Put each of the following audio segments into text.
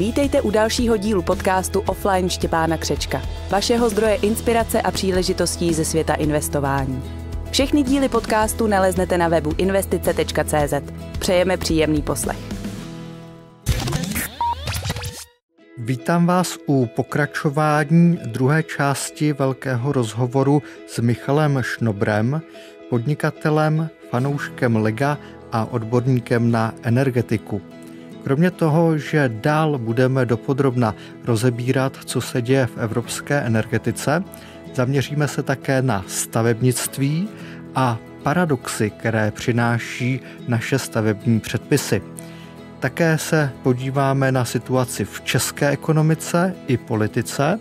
Vítejte u dalšího dílu podcastu Offline Štěpána Křečka, vašeho zdroje inspirace a příležitostí ze světa investování. Všechny díly podcastu naleznete na webu investice.cz. Přejeme příjemný poslech. Vítám vás u pokračování druhé části velkého rozhovoru s Michalem Šnobrem, podnikatelem, fanouškem Lega a odborníkem na energetiku. Kromě toho, že dál budeme dopodrobna rozebírat, co se děje v evropské energetice, zaměříme se také na stavebnictví a paradoxy, které přináší naše stavební předpisy. Také se podíváme na situaci v české ekonomice i politice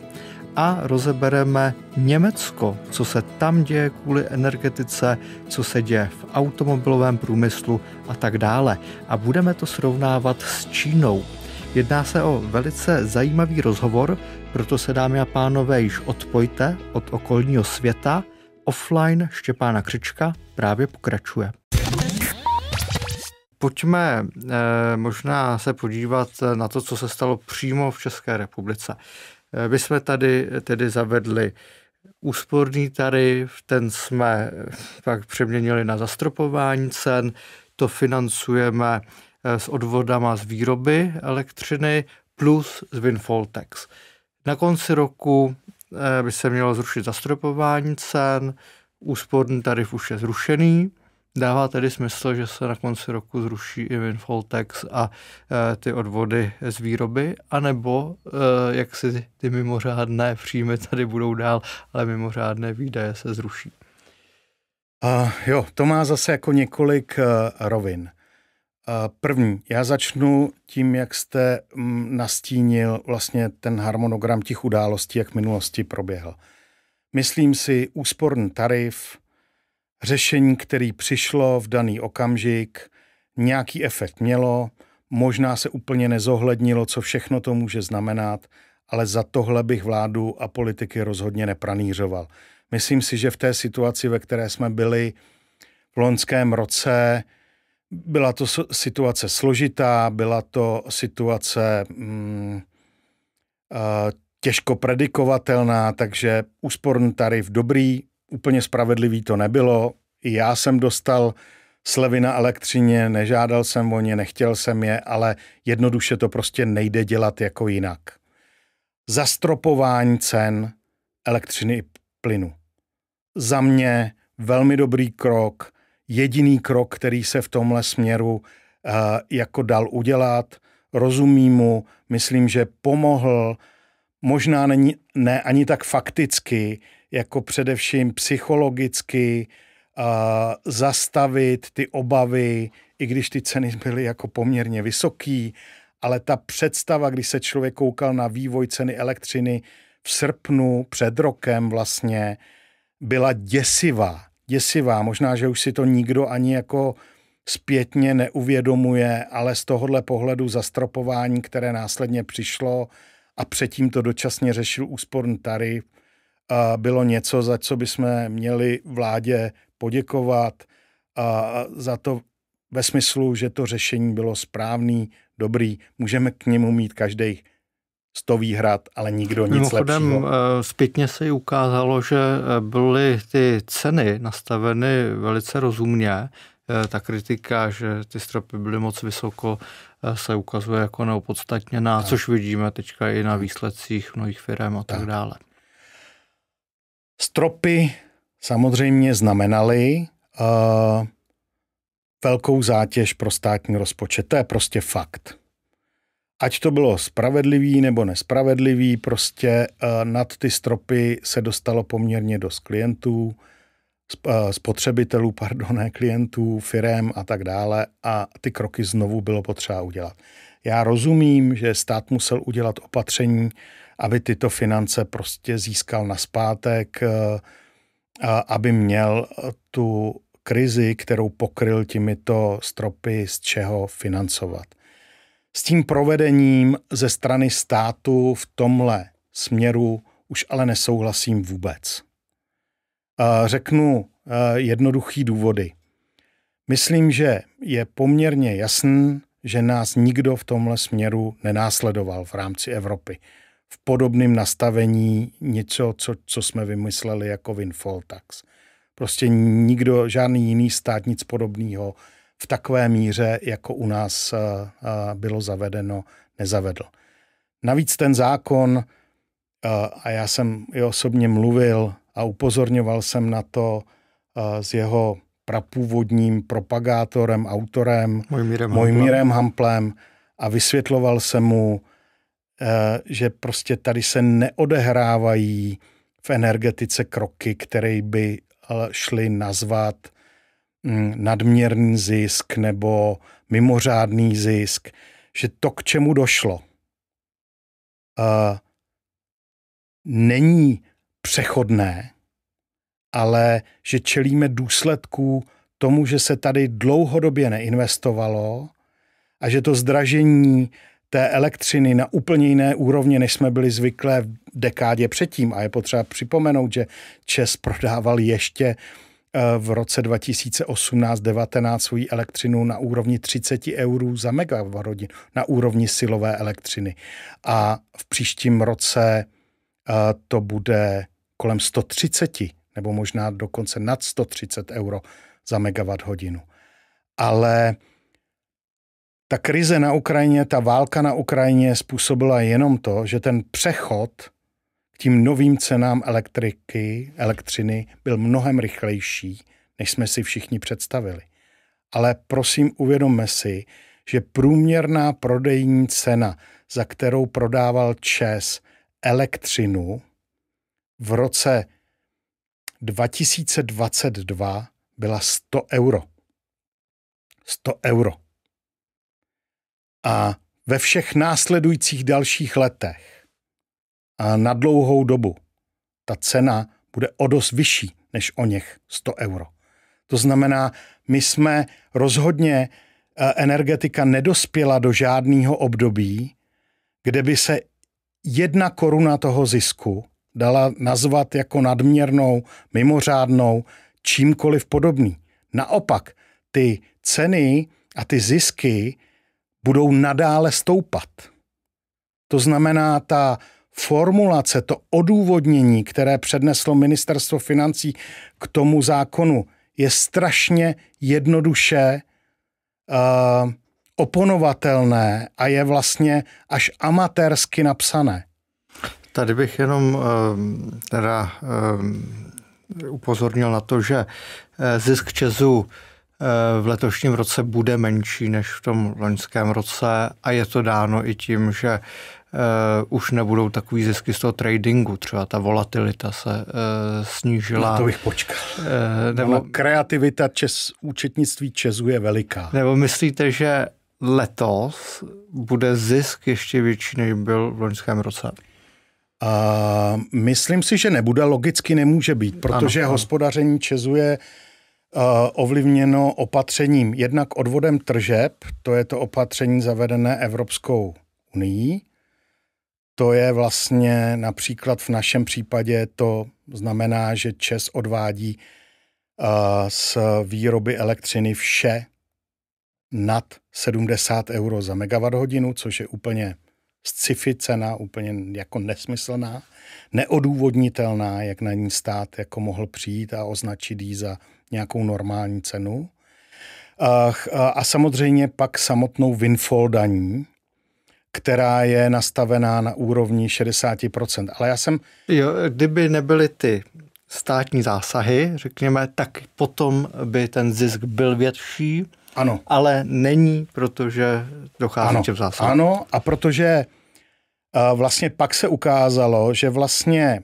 a rozebereme Německo, co se tam děje kvůli energetice, co se děje v automobilovém průmyslu a tak dále. A budeme to srovnávat s Čínou. Jedná se o velice zajímavý rozhovor, proto se dámy a pánové již odpojte od okolního světa. Offline Štěpána Křička právě pokračuje. Pojďme eh, možná se podívat na to, co se stalo přímo v České republice. Eh, my jsme tady tedy zavedli úsporný tarif, ten jsme pak přeměnili na zastropování cen, to financujeme eh, s odvodama z výroby elektřiny plus z windfall tax. Na konci roku eh, by se mělo zrušit zastropování cen, úsporný tarif už je zrušený, Dává tedy smysl, že se na konci roku zruší i windfall tax a e, ty odvody z výroby, anebo e, jak si ty mimořádné příjmy tady budou dál, ale mimořádné výdaje se zruší. Uh, jo, to má zase jako několik uh, rovin. Uh, první, já začnu tím, jak jste um, nastínil vlastně ten harmonogram těch událostí, jak v minulosti proběhl. Myslím si, úsporný tarif, řešení, který přišlo v daný okamžik, nějaký efekt mělo, možná se úplně nezohlednilo, co všechno to může znamenat, ale za tohle bych vládu a politiky rozhodně nepranířoval. Myslím si, že v té situaci, ve které jsme byli v loňském roce, byla to situace složitá, byla to situace mm, těžko predikovatelná, takže úsporný tarif dobrý, úplně spravedlivý to nebylo. I já jsem dostal slevy na elektřině, nežádal jsem o ně, nechtěl jsem je, ale jednoduše to prostě nejde dělat jako jinak. Zastropování cen elektřiny i plynu. Za mě velmi dobrý krok, jediný krok, který se v tomhle směru uh, jako dal udělat. Rozumím mu, myslím, že pomohl, možná není, ne ani tak fakticky, jako především psychologicky uh, zastavit ty obavy, i když ty ceny byly jako poměrně vysoký, ale ta představa, když se člověk koukal na vývoj ceny elektřiny v srpnu před rokem vlastně, byla děsivá. Děsivá. Možná, že už si to nikdo ani jako zpětně neuvědomuje, ale z tohohle pohledu zastropování, které následně přišlo a předtím to dočasně řešil úsporný tarif, bylo něco, za co bychom měli vládě poděkovat a za to ve smyslu, že to řešení bylo správný, dobrý. Můžeme k němu mít každý sto výhrad, ale nikdo nic Mimochodem, lepšího. Eh, zpětně se ukázalo, že eh, byly ty ceny nastaveny velice rozumně. Eh, ta kritika, že ty stropy byly moc vysoko, se ukazuje jako neopodstatněná, což vidíme teďka i na výsledcích mnohých firm a tak, tak dále. Stropy samozřejmě znamenaly uh, velkou zátěž pro státní rozpočet. To je prostě fakt. Ať to bylo spravedlivý nebo nespravedlivý, prostě uh, nad ty stropy se dostalo poměrně dost klientů, uh, spotřebitelů, pardon, ne klientů, firem a tak dále a ty kroky znovu bylo potřeba udělat. Já rozumím, že stát musel udělat opatření, aby tyto finance prostě získal na zpátek, eh, aby měl tu krizi, kterou pokryl těmito stropy, z čeho financovat. S tím provedením ze strany státu v tomhle směru už ale nesouhlasím vůbec. Řeknu eh, jednoduchý důvody. Myslím, že je poměrně jasný, že nás nikdo v tomhle směru nenásledoval v rámci Evropy. V podobném nastavení něco, co, co jsme vymysleli jako windfall tax. Prostě nikdo, žádný jiný stát nic podobného v takové míře, jako u nás bylo zavedeno, nezavedl. Navíc ten zákon, a já jsem i osobně mluvil a upozorňoval jsem na to s jeho prapůvodním propagátorem, autorem, Mojmírem, Mojmírem Hamplem a vysvětloval jsem mu, že prostě tady se neodehrávají v energetice kroky, které by šly nazvat mm, nadměrný zisk nebo mimořádný zisk, že to, k čemu došlo, není přechodné, ale že čelíme důsledků tomu, že se tady dlouhodobě neinvestovalo a že to zdražení té elektřiny na úplně jiné úrovni, než jsme byli zvyklé v dekádě předtím. A je potřeba připomenout, že Čes prodával ještě eh, v roce 2018-19 svoji elektřinu na úrovni 30 eur za megawatt na úrovni silové elektřiny. A v příštím roce eh, to bude kolem 130 nebo možná dokonce nad 130 euro za megawatt hodinu. Ale ta krize na Ukrajině, ta válka na Ukrajině způsobila jenom to, že ten přechod k tím novým cenám elektriky, elektřiny byl mnohem rychlejší, než jsme si všichni představili. Ale prosím, uvědomme si, že průměrná prodejní cena, za kterou prodával ČES elektřinu v roce 2022 byla 100 euro. 100 euro. A ve všech následujících dalších letech a na dlouhou dobu ta cena bude o dost vyšší než o něch 100 euro. To znamená, my jsme rozhodně, eh, energetika nedospěla do žádného období, kde by se jedna koruna toho zisku dala nazvat jako nadměrnou, mimořádnou, čímkoliv podobný. Naopak, ty ceny a ty zisky budou nadále stoupat. To znamená, ta formulace, to odůvodnění, které předneslo ministerstvo financí k tomu zákonu, je strašně jednoduše uh, oponovatelné a je vlastně až amatérsky napsané. Tady bych jenom uh, teda uh, upozornil na to, že zisk Česu v letošním roce bude menší než v tom loňském roce a je to dáno i tím, že Uh, už nebudou takový zisky z toho tradingu, třeba ta volatilita se uh, snížila. Na to bych počkal. Uh, nebo no, kreativita čes, účetnictví Česu je veliká. Nebo myslíte, že letos bude zisk ještě větší, než byl v loňském roce? Uh, myslím si, že nebude, logicky nemůže být, protože ano, hospodaření Česu je uh, ovlivněno opatřením jednak odvodem tržeb, to je to opatření zavedené Evropskou unii, to je vlastně například v našem případě to znamená, že Čes odvádí uh, z výroby elektřiny vše nad 70 euro za megawatt hodinu, což je úplně sci-fi cena, úplně jako nesmyslná, neodůvodnitelná, jak na ní stát jako mohl přijít a označit ji za nějakou normální cenu. A, a samozřejmě pak samotnou windfall daní, která je nastavená na úrovni 60%. Ale já jsem... Jo, kdyby nebyly ty státní zásahy, řekněme, tak potom by ten zisk byl větší, ano. Ale není, protože dochází ano. k zásahům. Ano, a protože uh, vlastně pak se ukázalo, že vlastně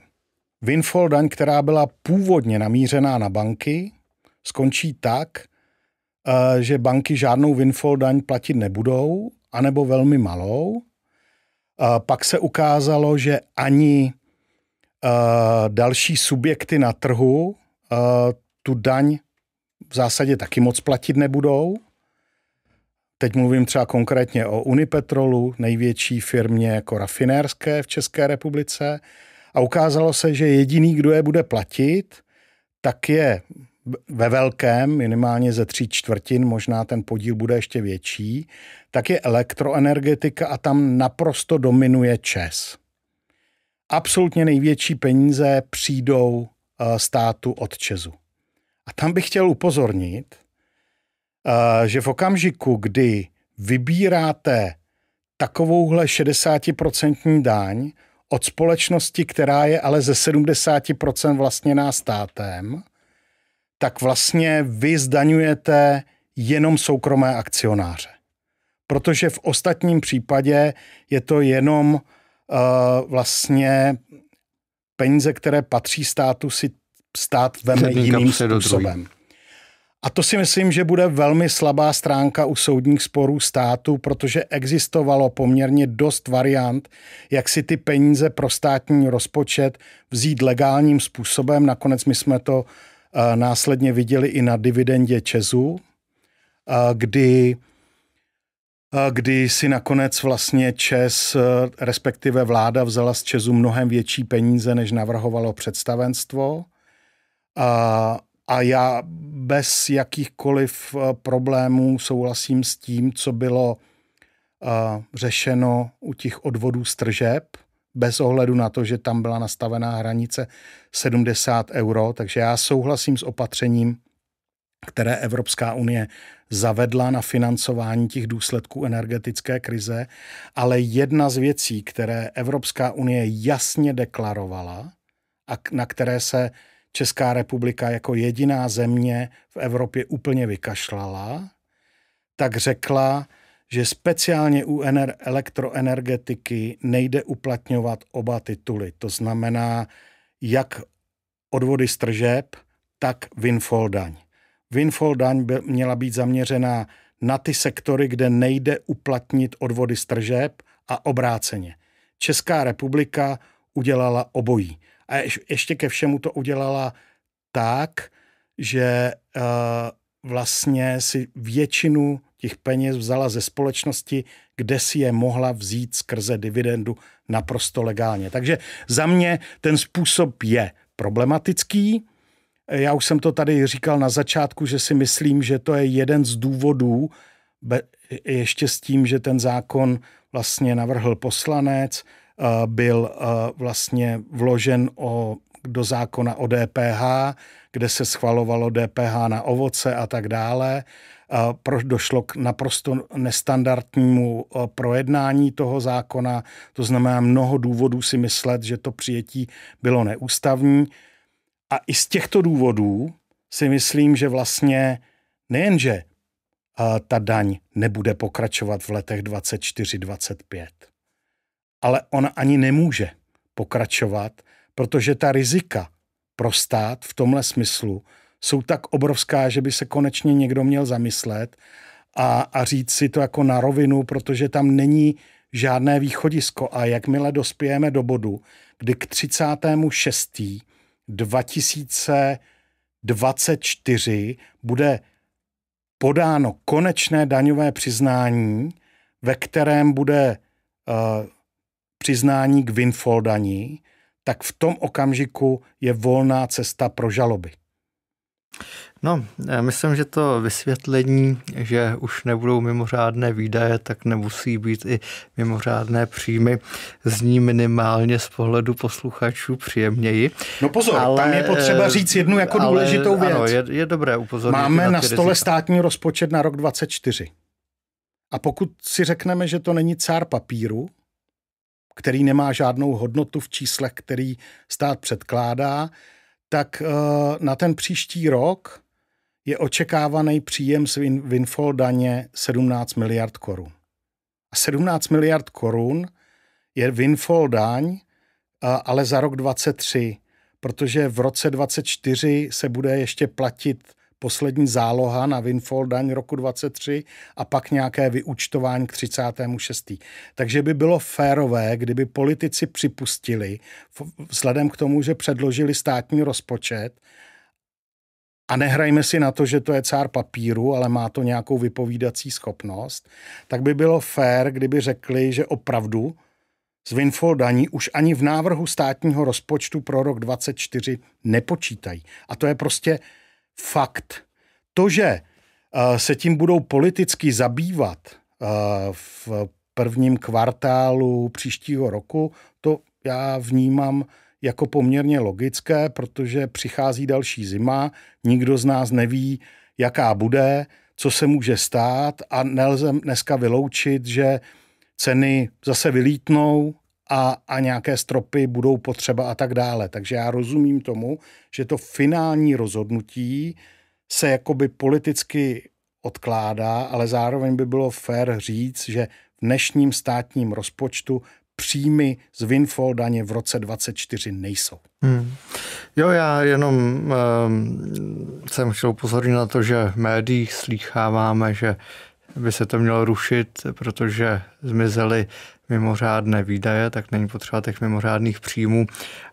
windfall daň, která byla původně namířená na banky, skončí tak, uh, že banky žádnou windfall daň platit nebudou, anebo velmi malou. Uh, pak se ukázalo, že ani uh, další subjekty na trhu tu daň v zásadě taky moc platit nebudou. Teď mluvím třeba konkrétně o Unipetrolu, největší firmě jako rafinérské v České republice. A ukázalo se, že jediný, kdo je bude platit, tak je ve velkém, minimálně ze tří čtvrtin, možná ten podíl bude ještě větší, tak je elektroenergetika a tam naprosto dominuje ČES. Absolutně největší peníze přijdou eh, státu od ČESu. A tam bych chtěl upozornit, eh, že v okamžiku, kdy vybíráte takovouhle 60% daň od společnosti, která je ale ze 70% vlastněná státem, tak vlastně vy zdaňujete jenom soukromé akcionáře. Protože v ostatním případě je to jenom uh, vlastně peníze, které patří státu, si stát veme jiným způsobem. A to si myslím, že bude velmi slabá stránka u soudních sporů státu, protože existovalo poměrně dost variant, jak si ty peníze pro státní rozpočet vzít legálním způsobem. Nakonec my jsme to uh, následně viděli i na dividendě Česu, kdy kdy si nakonec vlastně Čes, respektive vláda vzala z Česu mnohem větší peníze, než navrhovalo představenstvo. A a já bez jakýchkoliv eh, problémů souhlasím s tím, co bylo uh, řešeno u těch odvodů z tržeb, bez ohledu na to, že tam byla nastavená hranice 70 euro. Takže já souhlasím s opatřením, které Evropská unie zavedla na financování těch důsledků energetické krize, ale jedna z věcí, které Evropská unie jasně deklarovala a na které se Česká republika jako jediná země v Evropě úplně vykašlala, tak řekla, že speciálně u elektroenergetiky nejde uplatňovat oba tituly. To znamená, jak odvody z tržeb, tak windfall daň. Windfall daň by měla být zaměřená na ty sektory, kde nejde uplatnit odvody z tržeb a obráceně. Česká republika udělala obojí. A ještě ke všemu to udělala tak, že uh, vlastně si většinu těch peněz vzala ze společnosti, kde si je mohla vzít skrze dividendu naprosto legálně. Takže za mě ten způsob je problematický. Já už jsem to tady říkal na začátku, že si myslím, že to je jeden z důvodů, ještě s tím, že ten zákon vlastně navrhl poslanec, byl vlastně vložen o, do zákona o DPH, kde se schvalovalo DPH na ovoce a tak dále. Došlo k naprosto nestandardnímu projednání toho zákona, to znamená mnoho důvodů si myslet, že to přijetí bylo neústavní. A i z těchto důvodů si myslím, že vlastně nejenže ta daň nebude pokračovat v letech 24-25, ale ona ani nemůže pokračovat, protože ta rizika pro stát v tomhle smyslu jsou tak obrovská, že by se konečně někdo měl zamyslet a, a říct si to jako na rovinu, protože tam není žádné východisko. A jakmile dospějeme do bodu, kdy k 36. 2024 bude podáno konečné daňové přiznání, ve kterém bude uh, přiznání k windfall daní, tak v tom okamžiku je volná cesta pro žaloby. No, já myslím, že to vysvětlení, že už nebudou mimořádné výdaje, tak nemusí být i mimořádné příjmy, zní minimálně z pohledu posluchačů příjemněji. No pozor, ale, tam je potřeba říct jednu jako ale, důležitou věc. Ano, je, je dobré upozornit. Máme na, na stole rizika. státní rozpočet na rok 24. A pokud si řekneme, že to není cár papíru, který nemá žádnou hodnotu v číslech, který stát předkládá, tak eh, na ten příští rok je očekávaný příjem z windfall daně 17 miliard korun. A 17 miliard korun je windfall daň, eh, ale za rok 23, protože v roce 24 se bude ještě platit poslední záloha na windfall daň roku 23 a pak nějaké vyúčtování k 36. Takže by bylo férové, kdyby politici připustili, vzhledem k tomu, že předložili státní rozpočet, a nehrajme si na to, že to je cár papíru, ale má to nějakou vypovídací schopnost, tak by bylo fér, kdyby řekli, že opravdu z windfall daní už ani v návrhu státního rozpočtu pro rok 24 nepočítají. A to je prostě fakt. To, že se tím budou politicky zabývat v prvním kvartálu příštího roku, to já vnímám jako poměrně logické, protože přichází další zima, nikdo z nás neví, jaká bude, co se může stát a nelze dneska vyloučit, že ceny zase vylítnou a, a nějaké stropy budou potřeba a tak dále. Takže já rozumím tomu, že to finální rozhodnutí se jakoby politicky odkládá, ale zároveň by bylo fér říct, že v dnešním státním rozpočtu příjmy z windfall daně v roce 2024 nejsou. Hmm. Jo, já jenom um, jsem chtěl upozornit na to, že v médiích slýcháváme, že by se to mělo rušit, protože zmizely mimořádné výdaje, tak není potřeba těch mimořádných příjmů,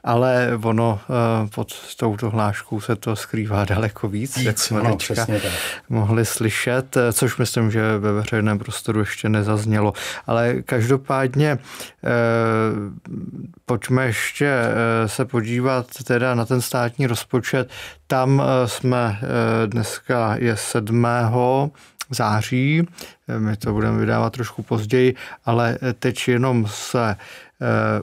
ale ono eh, pod touto hláškou se to skrývá daleko víc, víc jak jsme no, teďka mohli slyšet, eh, což myslím, že ve veřejném prostoru ještě nezaznělo. Ale každopádně eh, pojďme ještě se podívat teda na ten státní rozpočet. Tam jsme dneska je 7 září. My to budeme vydávat trošku později, ale teď jenom se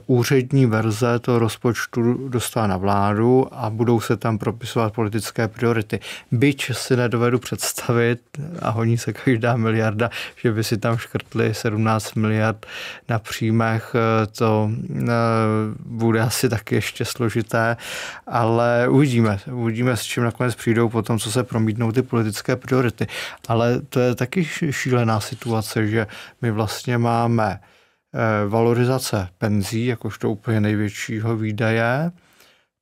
úřední verze toho rozpočtu dostala na vládu a budou se tam propisovat politické priority. Byť si nedovedu představit, a honí se každá miliarda, že by si tam škrtli 17 miliard na příjmech, eh, to eh, bude asi taky ještě složité, ale uvidíme. Uvidíme, s čím nakonec přijdou po tom, co se promítnou ty politické priority. Ale to je taky šílená situace, že my vlastně máme Eh, valorizace penzí, jakožto úplně největšího výdaje,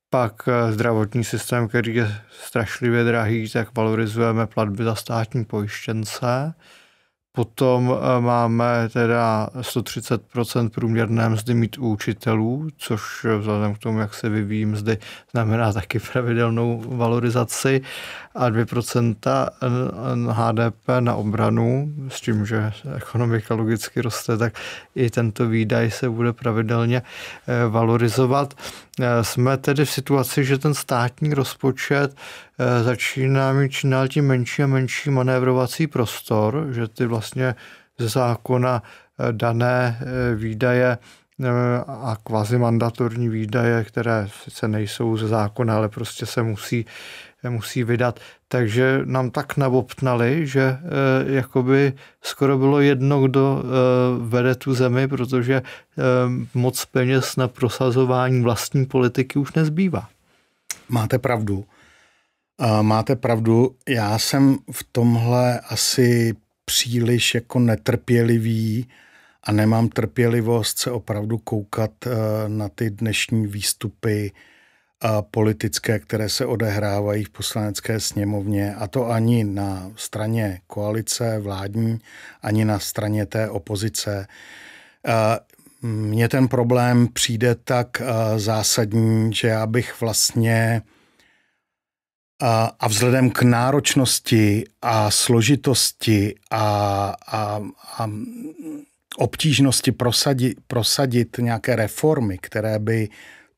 pak eh, zdravotní systém, který je strašlivě drahý, tak valorizujeme platby za státní pojištěnce. Potom eh, máme teda 130% průměrné mzdy mít u učitelů, což vzhledem k tomu, jak se vyvíjí mzdy, znamená taky pravidelnou valorizaci a 2% HDP na obranu, s tím, že ekonomika logicky roste, tak i tento výdaj se bude pravidelně eh, valorizovat. Eh, jsme tedy v situaci, že ten státní rozpočet eh, začíná mít čím dál tím menší a menší manévrovací prostor, že ty vlastně ze zákona dané výdaje a kvazi mandatorní výdaje, které sice nejsou ze zákona, ale prostě se musí musí vydat. Takže nám tak nabobtnali, že jakoby skoro bylo jedno, kdo vede tu zemi, protože moc peněz na prosazování vlastní politiky už nezbývá. Máte pravdu. Máte pravdu, já jsem v tomhle asi příliš jako netrpělivý a nemám trpělivost se opravdu koukat na ty dnešní výstupy a politické, které se odehrávají v poslanecké sněmovně, a to ani na straně koalice vládní, ani na straně té opozice. Mně ten problém přijde tak zásadní, že já bych vlastně a vzhledem k náročnosti a složitosti a, a, a obtížnosti prosadit, prosadit nějaké reformy, které by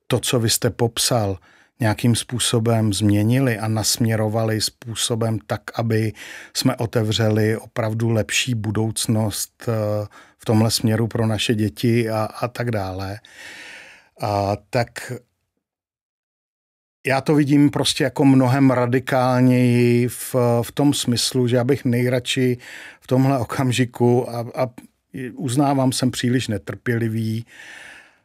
to, co vy jste popsal, nějakým způsobem změnili a nasměrovali způsobem tak, aby jsme otevřeli opravdu lepší budoucnost eh, v tomhle směru pro naše děti a, a tak dále. A tak já to vidím prostě jako mnohem radikálněji v, v tom smyslu, že já bych nejradši v tomhle okamžiku a, a uznávám, jsem příliš netrpělivý,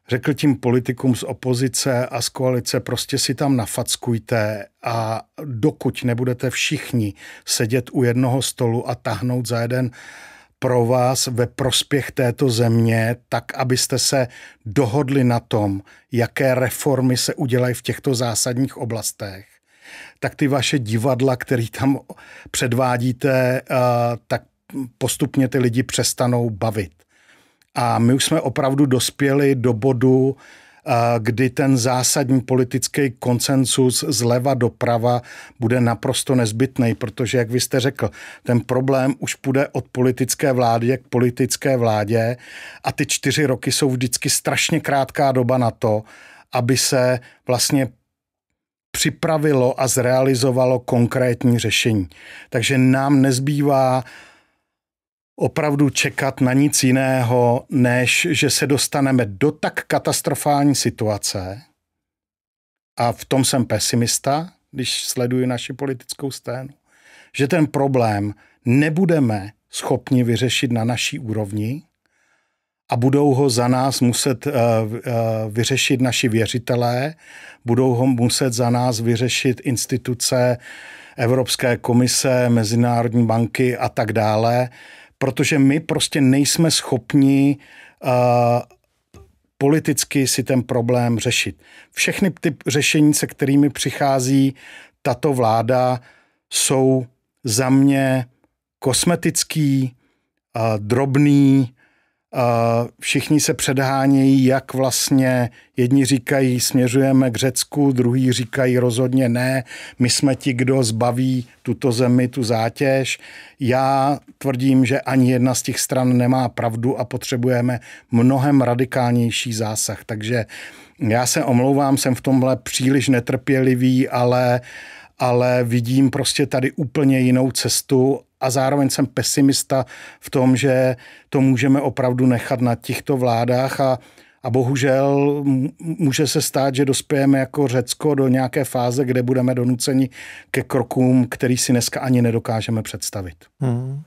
řekl tím politikům z opozice a z koalice, prostě si tam nafackujte a dokud nebudete všichni sedět u jednoho stolu a tahnout za jeden pro vás ve prospěch této země, tak abyste se dohodli na tom, jaké reformy se udělají v těchto zásadních oblastech, tak ty vaše divadla, které tam předvádíte, tak postupně ty lidi přestanou bavit. A my už jsme opravdu dospěli do bodu, kdy ten zásadní politický koncensus zleva doprava bude naprosto nezbytný, protože, jak vy jste řekl, ten problém už půjde od politické vlády k politické vládě a ty čtyři roky jsou vždycky strašně krátká doba na to, aby se vlastně připravilo a zrealizovalo konkrétní řešení. Takže nám nezbývá opravdu čekat na nic jiného, než že se dostaneme do tak katastrofální situace, a v tom jsem pesimista, když sleduji naši politickou scénu, že ten problém nebudeme schopni vyřešit na naší úrovni a budou ho za nás muset uh, uh, vyřešit naši věřitelé, budou ho muset za nás vyřešit instituce Evropské komise, Mezinárodní banky a tak dále, protože my prostě nejsme schopni uh, politicky si ten problém řešit. Všechny ty řešení, se kterými přichází tato vláda, jsou za mě kosmetický, drobný, všichni se předhánějí, jak vlastně jedni říkají, směřujeme k Řecku, druhý říkají rozhodně ne, my jsme ti, kdo zbaví tuto zemi, tu zátěž. Já tvrdím, že ani jedna z těch stran nemá pravdu a potřebujeme mnohem radikálnější zásah. Takže já se omlouvám, jsem v tomhle příliš netrpělivý, ale ale vidím prostě tady úplně jinou cestu a zároveň jsem pesimista v tom, že to můžeme opravdu nechat na těchto vládách a, a bohužel může se stát, že dospějeme jako Řecko do nějaké fáze, kde budeme donuceni ke krokům, který si dneska ani nedokážeme představit. Hmm.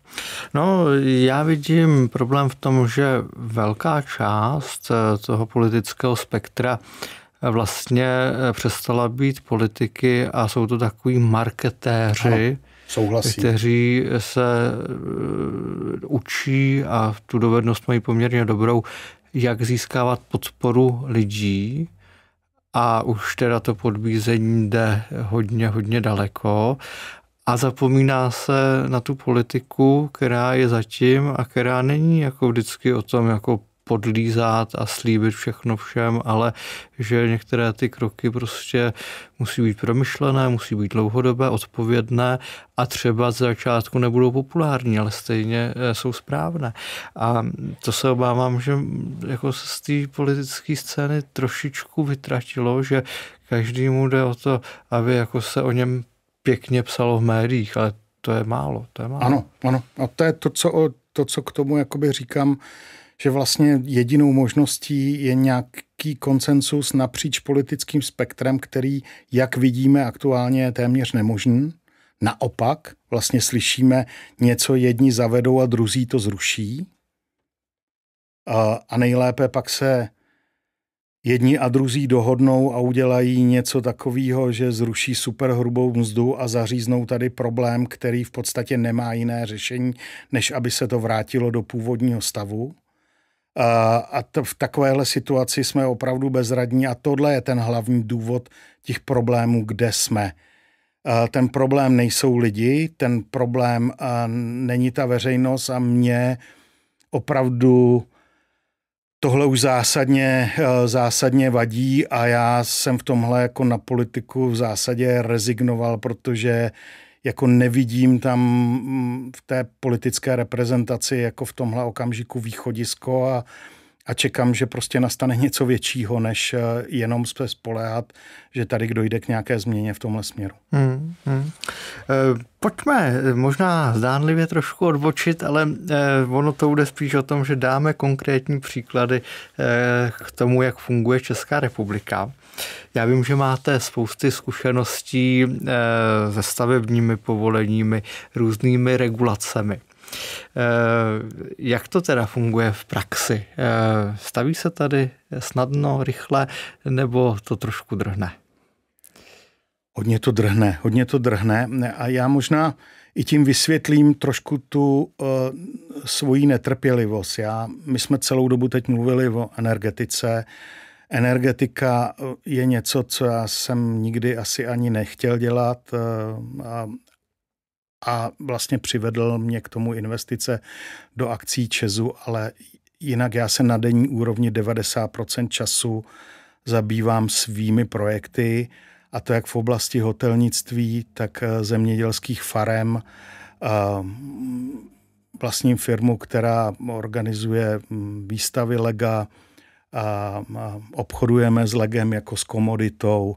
No, já vidím problém v tom, že velká část eh, toho politického spektra vlastně eh, přestala být politiky a jsou to takový marketéři, ano Souhlasím. kteří se eh, učí a tu dovednost mají poměrně dobrou, jak získávat podporu lidí a už teda to podbízení jde hodně, hodně daleko a zapomíná se na tu politiku, která je zatím a která není jako vždycky o tom jako podlízat a slíbit všechno všem, ale že některé ty kroky prostě musí být promyšlené, musí být dlouhodobé, odpovědné a třeba z začátku nebudou populární, ale stejně eh, jsou správné. A to se obávám, že jako se z té politické scény trošičku vytratilo, že každému jde o to, aby jako se o něm pěkně psalo v médiích, ale to je málo, to je málo. Ano, ano. A to je to, co, to, co k tomu jakoby říkám, že vlastně jedinou možností je nějaký konsensus napříč politickým spektrem, který, jak vidíme aktuálně, je téměř nemožný. Naopak, vlastně slyšíme něco jedni zavedou a druzí to zruší. A, nejlépe pak se jedni a druzí dohodnou a udělají něco takového, že zruší superhrubou mzdu a zaříznou tady problém, který v podstatě nemá jiné řešení, než aby se to vrátilo do původního stavu. A to v takovéhle situaci jsme opravdu bezradní a tohle je ten hlavní důvod těch problémů, kde jsme. Ten problém nejsou lidi, ten problém není ta veřejnost a mě opravdu tohle už zásadně, zásadně vadí a já jsem v tomhle jako na politiku v zásadě rezignoval, protože jako nevidím tam mm, v té politické reprezentaci jako v tomhle okamžiku východisko a, a čekám, že prostě nastane něco většího, než eh, jenom se spoléhat, že tady dojde k nějaké změně v tomhle směru. Hmm, hmm. E, pojďme možná zdánlivě trošku odbočit, ale e, ono to bude spíš o tom, že dáme konkrétní příklady e, k tomu, jak funguje Česká republika. Já vím, že máte spousty zkušeností eh, se stavebními povoleními, různými regulacemi. Eh, jak to teda funguje v praxi? Eh, staví se tady snadno, rychle, nebo to trošku drhne? Hodně to drhne, hodně to drhne a já možná i tím vysvětlím trošku tu svoji netrpělivost. Já, my jsme celou dobu teď mluvili o energetice, Energetika eh, je něco, co já jsem nikdy asi ani nechtěl dělat eh, a, a vlastně přivedl mě k tomu investice do akcí Česu, ale jinak já se na denní úrovni 90% času zabývám svými projekty a to jak v oblasti hotelnictví, tak eh, zemědělských farem. Vlastním firmu, která organizuje hm, výstavy lega, a obchodujeme s legem jako s komoditou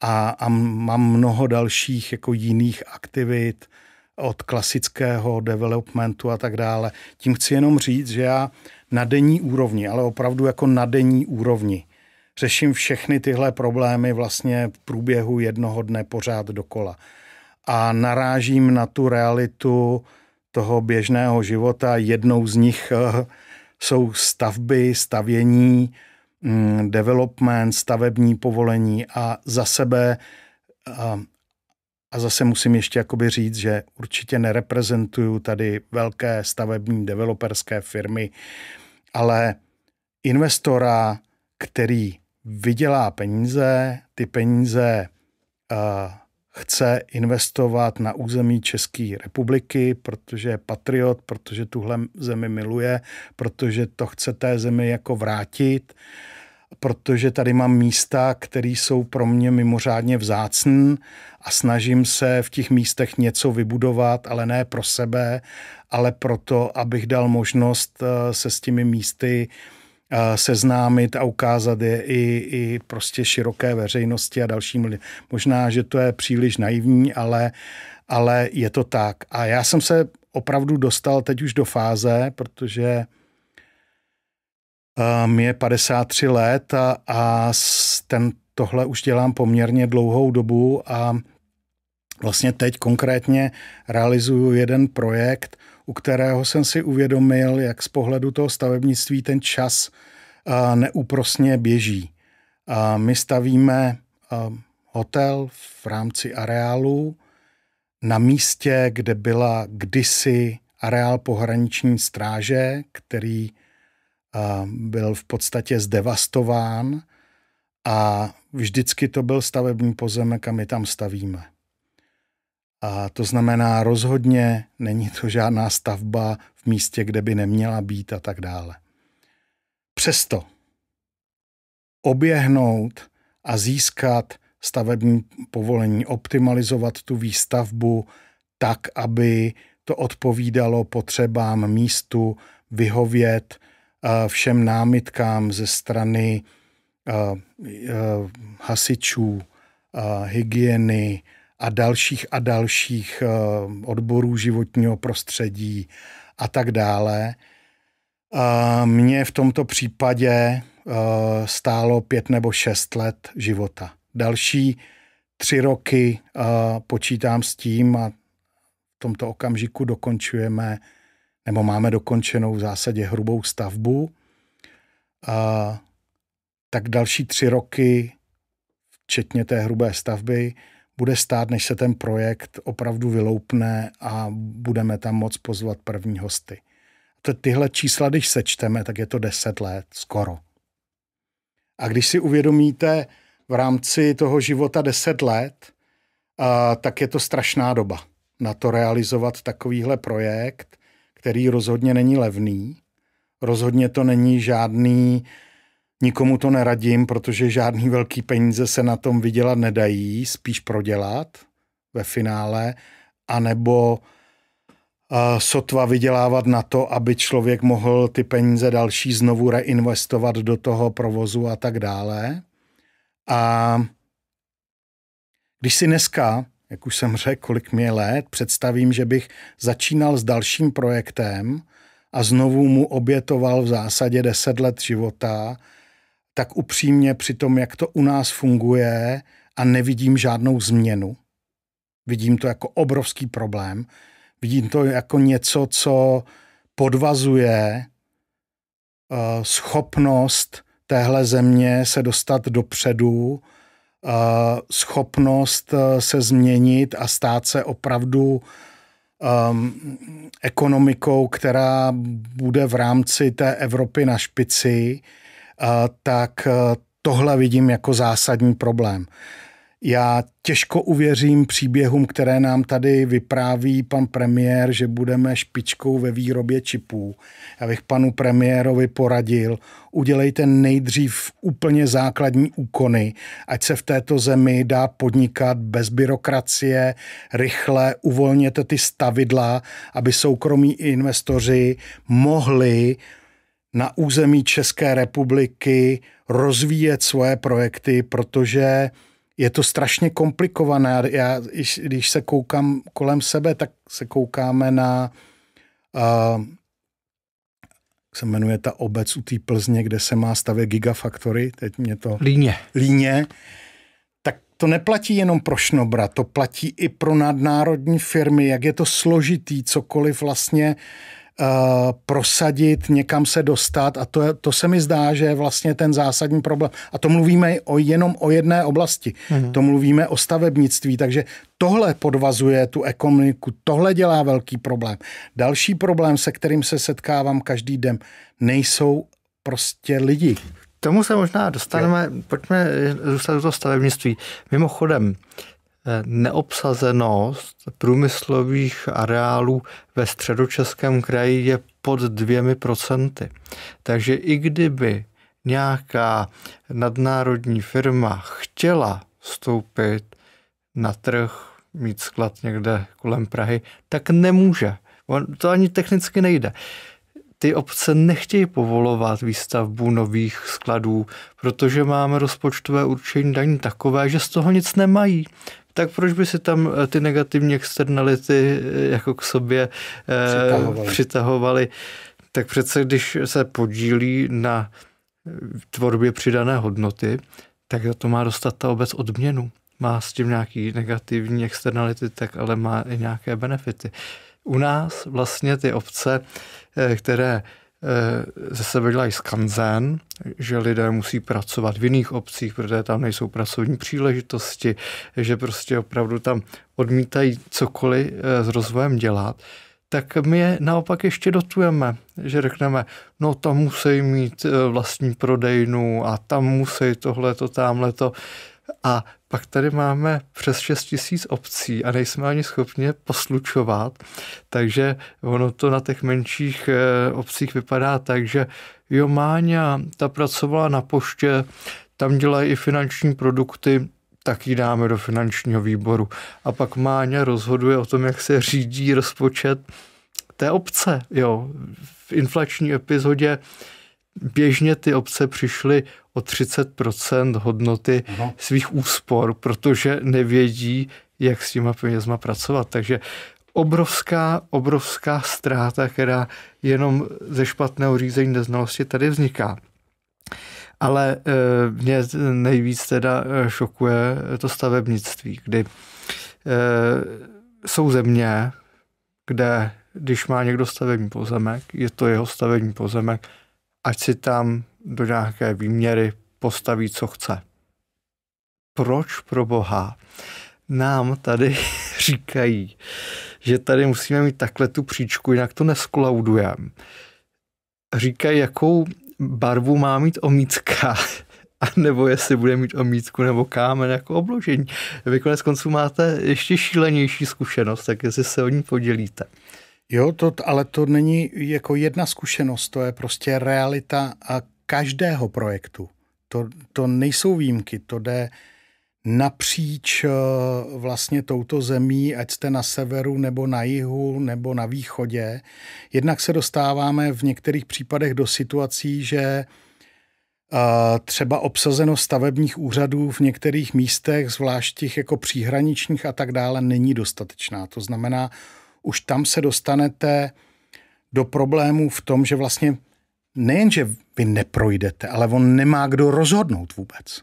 a, a mám mnoho dalších jako jiných aktivit od klasického developmentu a tak dále. Tím chci jenom říct, že já na denní úrovni, ale opravdu jako na denní úrovni, řeším všechny tyhle problémy vlastně v průběhu jednoho dne pořád dokola. A narážím na tu realitu toho běžného života. Jednou z nich eh, jsou stavby, stavění, mm, development, stavební povolení a za sebe a, a zase musím ještě jakoby říct, že určitě nereprezentuju tady velké stavební developerské firmy, ale investora, který vydělá peníze, ty peníze uh, chce investovat na území České republiky, protože je patriot, protože tuhle zemi miluje, protože to chce té zemi jako vrátit, protože tady mám místa, které jsou pro mě mimořádně vzácný a snažím se v těch místech něco vybudovat, ale ne pro sebe, ale proto, abych dal možnost eh, se s těmi místy seznámit a ukázat je i, i prostě široké veřejnosti a dalším lidem. Možná, že to je příliš naivní, ale, ale je to tak. A já jsem se opravdu dostal teď už do fáze, protože mi je 53 let a, a ten, tohle už dělám poměrně dlouhou dobu a vlastně teď konkrétně realizuju jeden projekt, u kterého jsem si uvědomil, jak z pohledu toho stavebnictví ten čas neúprosně běží. My stavíme hotel v rámci areálu na místě, kde byla kdysi areál pohraniční stráže, který byl v podstatě zdevastován a vždycky to byl stavební pozemek a my tam stavíme. A to znamená, rozhodně není to žádná stavba v místě, kde by neměla být a tak dále. Přesto oběhnout a získat stavební povolení, optimalizovat tu výstavbu tak, aby to odpovídalo potřebám místu, vyhovět eh, všem námitkám ze strany eh, eh, hasičů, hygieny, a dalších a dalších eh, odborů životního prostředí a tak dále. Mě v tomto případě eh, stálo pět nebo šest let života. Další tři roky eh, počítám s tím a v tomto okamžiku dokončujeme nebo máme dokončenou v zásadě hrubou stavbu. Tak další tři roky, včetně té hrubé stavby, bude stát, než se ten projekt opravdu vyloupne a budeme tam moc pozvat první hosty. Tyhle čísla, když sečteme, tak je to 10 let, skoro. A když si uvědomíte v rámci toho života 10 let, tak je to strašná doba na to realizovat takovýhle projekt, který rozhodně není levný. Rozhodně to není žádný Nikomu to neradím, protože žádný velký peníze se na tom vydělat nedají, spíš prodělat ve finále, anebo uh, sotva vydělávat na to, aby člověk mohl ty peníze další znovu reinvestovat do toho provozu a tak dále. A když si dneska, jak už jsem řekl, kolik mi je let, představím, že bych začínal s dalším projektem a znovu mu obětoval v zásadě 10 let života, tak upřímně při tom, jak to u nás funguje a nevidím žádnou změnu. Vidím to jako obrovský problém. Vidím to jako něco, co podvazuje uh, schopnost téhle země se dostat dopředu, uh, schopnost uh, se změnit a stát se opravdu um, ekonomikou, která bude v rámci té Evropy na špici, tak eh, tohle vidím jako zásadní problém. Já těžko uvěřím příběhům, které nám tady vypráví pan premiér, že budeme špičkou ve výrobě čipů. Já bych panu premiérovi poradil, udělejte nejdřív úplně základní úkony, ať se v této zemi dá podnikat bez byrokracie, rychle uvolněte ty stavidla, aby soukromí investoři mohli na území České republiky rozvíjet svoje projekty, protože je to strašně komplikované. Já, když se koukám kolem sebe, tak se koukáme na, uh, jak se jmenuje ta obec u té Plzně, kde se má stavět Gigafactory, teď mě to... Líně. Líně. Tak to neplatí jenom pro Šnobra, to platí i pro nadnárodní firmy, jak je to složitý, cokoliv vlastně Uh, prosadit, někam se dostat a to, to se mi zdá, že je vlastně ten zásadní problém. A to mluvíme o, jenom o jedné oblasti. Mm. To mluvíme o stavebnictví, takže tohle podvazuje tu ekonomiku, tohle dělá velký problém. Další problém, se kterým se setkávám každý den, nejsou prostě lidi. Tomu se možná dostaneme, jo. pojďme zůstat do toho stavebnictví. Mimochodem, neobsazenost průmyslových areálů ve středočeském kraji je pod dvěmi procenty. Takže i kdyby nějaká nadnárodní firma chtěla vstoupit na trh, mít sklad někde kolem Prahy, tak nemůže. To ani technicky nejde. Ty obce nechtějí povolovat výstavbu nových skladů, protože máme rozpočtové určení daní takové, že z toho nic nemají tak proč by si tam eh, ty negativní externality eh, jako k sobě eh, přitahovali. přitahovali? Tak přece, když se podílí na tvorbě přidané hodnoty, tak to má dostat ta obec odměnu. Má s tím nějaký negativní externality, tak ale má i nějaké benefity. U nás vlastně ty obce, které ze sebe dělají skanzen, že lidé musí pracovat v jiných obcích, protože tam nejsou pracovní příležitosti, že prostě opravdu tam odmítají cokoliv eh, s rozvojem dělat, tak my je naopak ještě dotujeme, že řekneme, no tam musí mít eh, vlastní prodejnu a tam musí tohleto, tamhleto. A pak tady máme přes 6 tisíc obcí a nejsme ani schopni poslučovat, takže ono to na těch menších eh, obcích vypadá tak, že jo, Máňa, ta pracovala na poště, tam dělají i finanční produkty, tak ji dáme do finančního výboru. A pak Máňa rozhoduje o tom, jak se řídí rozpočet té obce. Jo. V inflační epizodě běžně ty obce přišly o 30% hodnoty Aha. svých úspor, protože nevědí, jak s těma penězma pracovat. Takže obrovská, obrovská ztráta, která jenom ze špatného řízení neznalosti tady vzniká. Ale e, mě nejvíc teda eh, šokuje to stavebnictví, kdy e, jsou země, kde když má někdo stavební pozemek, je to jeho stavební pozemek, ať si tam do nějaké výměry postaví, co chce. Proč pro Boha nám tady říkají, že tady musíme mít takhle tu příčku, jinak to neskolaudujeme. Říkají, jakou barvu má mít omítka, a nebo jestli bude mít omítku nebo kámen jako obložení. Vy konec konců máte ještě šílenější zkušenost, tak jestli se o ní podělíte. Jo, to, ale to není jako jedna zkušenost, to je prostě realita a každého projektu. To, to nejsou výjimky, to jde napříč eh, vlastně touto zemí, ať jste na severu nebo na jihu nebo na východě. Jednak se dostáváme v některých případech do situací, že eh, třeba obsazenost stavebních úřadů v některých místech, zvlášť těch jako příhraničních a tak dále, není dostatečná. To znamená, už tam se dostanete do problémů v tom, že vlastně nejenže vy neprojdete, ale on nemá kdo rozhodnout vůbec.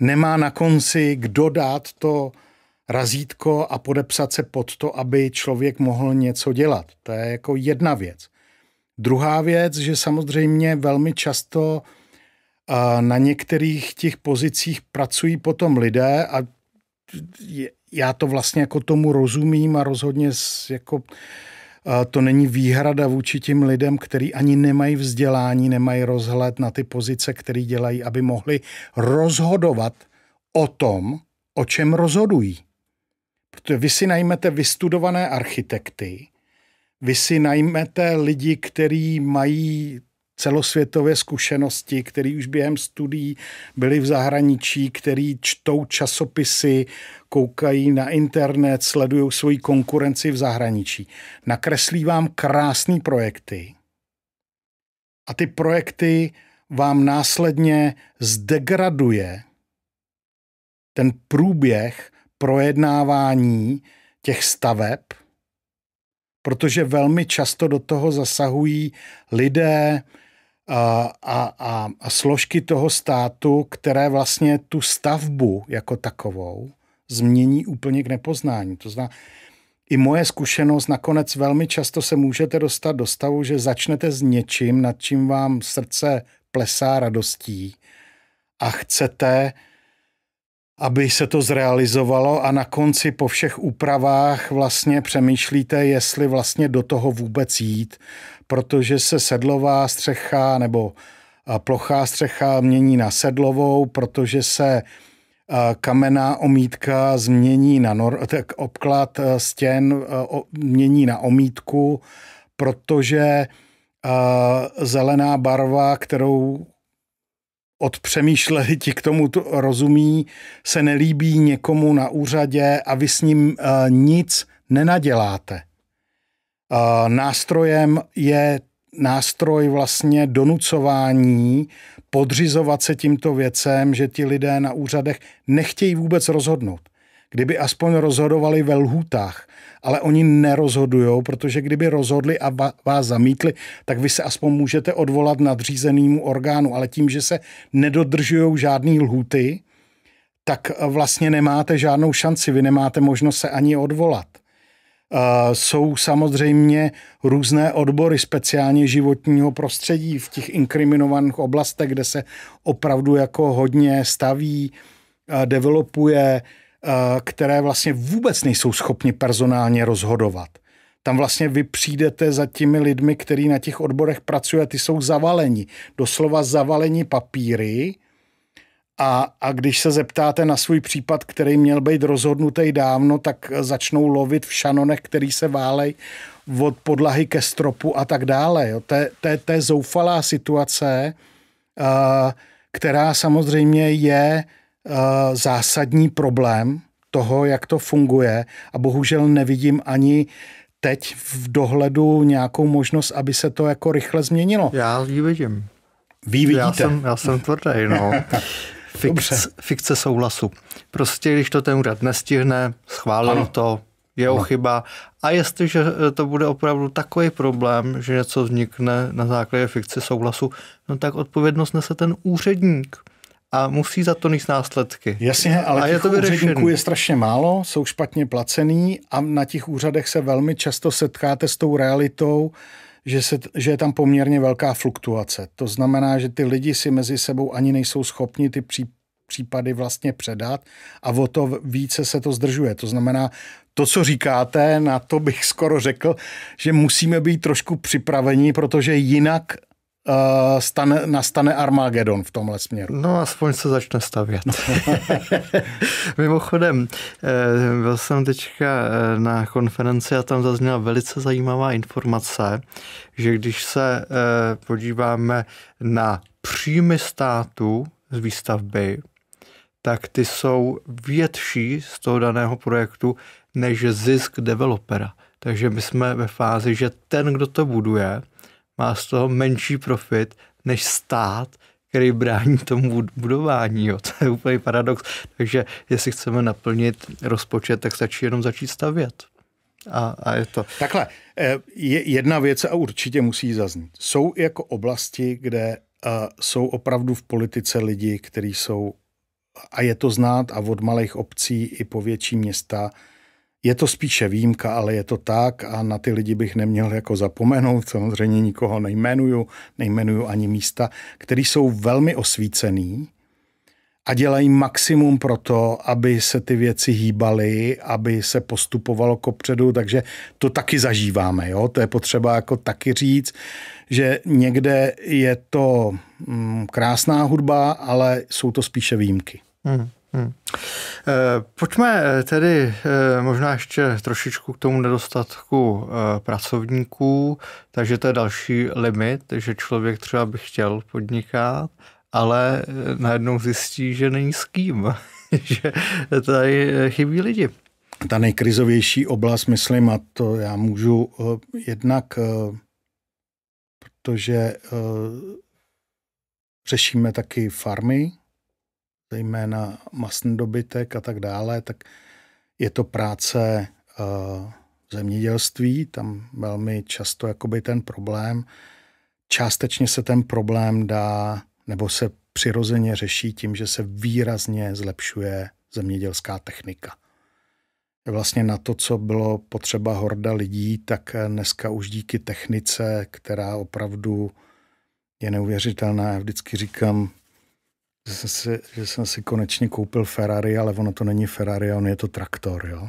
Nemá na konci kdo dát to razítko a podepsat se pod to, aby člověk mohl něco dělat. To je jako jedna věc. Druhá věc, že samozřejmě velmi často na některých těch pozicích pracují potom lidé a já to vlastně jako tomu rozumím a rozhodně jako to není výhrada vůči těm lidem, kteří ani nemají vzdělání, nemají rozhled na ty pozice, které dělají, aby mohli rozhodovat o tom, o čem rozhodují. Protože vy si najmete vystudované architekty, vy si najmete lidi, kteří mají celosvětové zkušenosti, který už během studií byli v zahraničí, který čtou časopisy, koukají na internet, sledují svoji konkurenci v zahraničí. Nakreslí vám krásné projekty a ty projekty vám následně zdegraduje ten průběh projednávání těch staveb, protože velmi často do toho zasahují lidé a, a, a, složky toho státu, které vlastně tu stavbu jako takovou změní úplně k nepoznání. To znamená, i moje zkušenost, nakonec velmi často se můžete dostat do stavu, že začnete s něčím, nad čím vám srdce plesá radostí a chcete, aby se to zrealizovalo a na konci po všech úpravách vlastně přemýšlíte, jestli vlastně do toho vůbec jít, protože se sedlová střecha nebo plochá střecha mění na sedlovou, protože se kamenná omítka změní na nor, tak obklad stěn mění na omítku, protože zelená barva, kterou odpřemýšleli ti k tomu rozumí, se nelíbí někomu na úřadě a vy s ním nic nenaděláte. Nástrojem je nástroj vlastně donucování podřizovat se tímto věcem, že ti lidé na úřadech nechtějí vůbec rozhodnout. Kdyby aspoň rozhodovali ve lhůtách, ale oni nerozhodují, protože kdyby rozhodli a vás zamítli, tak vy se aspoň můžete odvolat nadřízenému orgánu, ale tím, že se nedodržují žádné lhuty, tak vlastně nemáte žádnou šanci, vy nemáte možnost se ani odvolat. Jsou samozřejmě různé odbory, speciálně životního prostředí v těch inkriminovaných oblastech, kde se opravdu jako hodně staví, developuje, které vlastně vůbec nejsou schopni personálně rozhodovat. Tam vlastně vy přijdete za těmi lidmi, kteří na těch odborech pracují, ty jsou zavaleni, doslova zavaleni papíry, a, a když se zeptáte na svůj případ, který měl být rozhodnutý dávno, tak začnou lovit v šanonech, který se válej od podlahy ke stropu a tak dále. Jo. To, je, to, to je zoufalá situace, uh, která samozřejmě je uh, zásadní problém toho, jak to funguje a bohužel nevidím ani teď v dohledu nějakou možnost, aby se to jako rychle změnilo. Já ji vidím. Vy vidíte. Já jsem, já jsem tvrdý, no. Fikce, fikce souhlasu. Prostě když to ten úřad nestihne, schválil ano. to, jeho ano. chyba. A jestliže to bude opravdu takový problém, že něco vznikne na základě fikce souhlasu, no tak odpovědnost nese ten úředník a musí za to níst následky. Jasně, ale a těch je to úředníků je strašně málo, jsou špatně placený a na těch úřadech se velmi často setkáte s tou realitou, že, se, že je tam poměrně velká fluktuace. To znamená, že ty lidi si mezi sebou ani nejsou schopni ty pří, případy vlastně předat a o to více se to zdržuje. To znamená, to, co říkáte, na to bych skoro řekl, že musíme být trošku připraveni, protože jinak uh, stane, nastane Armagedon v tomhle směru. No, aspoň se začne stavět. Mimochodem, eh, byl jsem teďka eh, na konferenci a tam zazněla velice zajímavá informace, že když se podíváme na příjmy státu z výstavby, tak ty jsou větší z toho daného projektu než zisk developera. Takže my jsme ve fázi, že ten, kdo to buduje, má z toho menší profit než stát, který brání tomu budování. Jo. To je úplný paradox. Takže jestli chceme naplnit rozpočet, tak stačí jenom začít stavět. A, a je to. Takhle, eh, je jedna věc a určitě musí zaznít. Jsou jako oblasti, kde uh, jsou opravdu v politice lidi, kteří jsou, a je to znát, a od malých obcí i po větší města, je to spíše výjimka, ale je to tak a na ty lidi bych neměl jako zapomenout. Samozřejmě nikoho nejmenuju, nejmenuju ani místa, který jsou velmi osvícený a dělají maximum pro to, aby se ty věci hýbaly, aby se postupovalo kopředu, takže to taky zažíváme. Jo? To je potřeba jako taky říct, že někde je to mm, krásná hudba, ale jsou to spíše výjimky. Hmm. Hmm. Pojďme eh, tedy eh, možná ještě trošičku k tomu nedostatku pracovníků, takže to je další limit, že člověk třeba by chtěl podnikat, ale najednou zjistí, že není s kým, že tady chybí lidi. Ta nejkrizovější oblast, myslím, a to já můžu jednak, protože řešíme taky farmy, zejména masný dobytek a tak dále, tak je to práce v zemědělství, tam velmi často jakoby ten problém. Částečně se ten problém dá, nebo se přirozeně řeší tím, že se výrazně zlepšuje zemědělská technika. Vlastně na to, co bylo potřeba horda lidí, tak dneska už díky technice, která opravdu je neuvěřitelná. Já vždycky říkám, že jsem, si, že jsem si konečně koupil Ferrari, ale ono to není Ferrari, on je to traktor. Jo?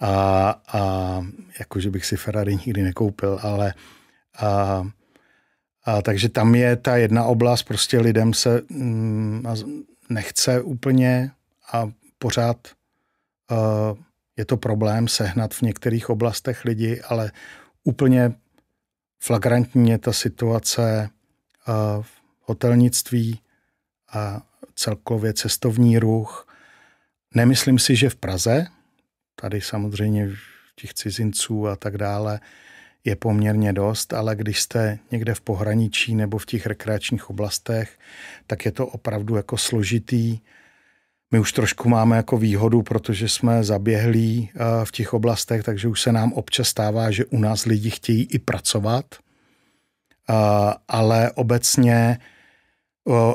A, a jakože bych si Ferrari nikdy nekoupil, ale a, a, takže tam je ta jedna oblast, prostě lidem se mm, nechce úplně a pořád uh, je to problém sehnat v některých oblastech lidi, ale úplně flagrantní je ta situace uh, v hotelnictví a celkově cestovní ruch. Nemyslím si, že v Praze, tady samozřejmě těch cizinců a tak dále, je poměrně dost, ale když jste někde v pohraničí nebo v těch rekreačních oblastech, tak je to opravdu jako složitý. My už trošku máme jako výhodu, protože jsme zaběhlí eh, v těch oblastech, takže už se nám občas stává, že u nás lidi chtějí i pracovat, eh, ale obecně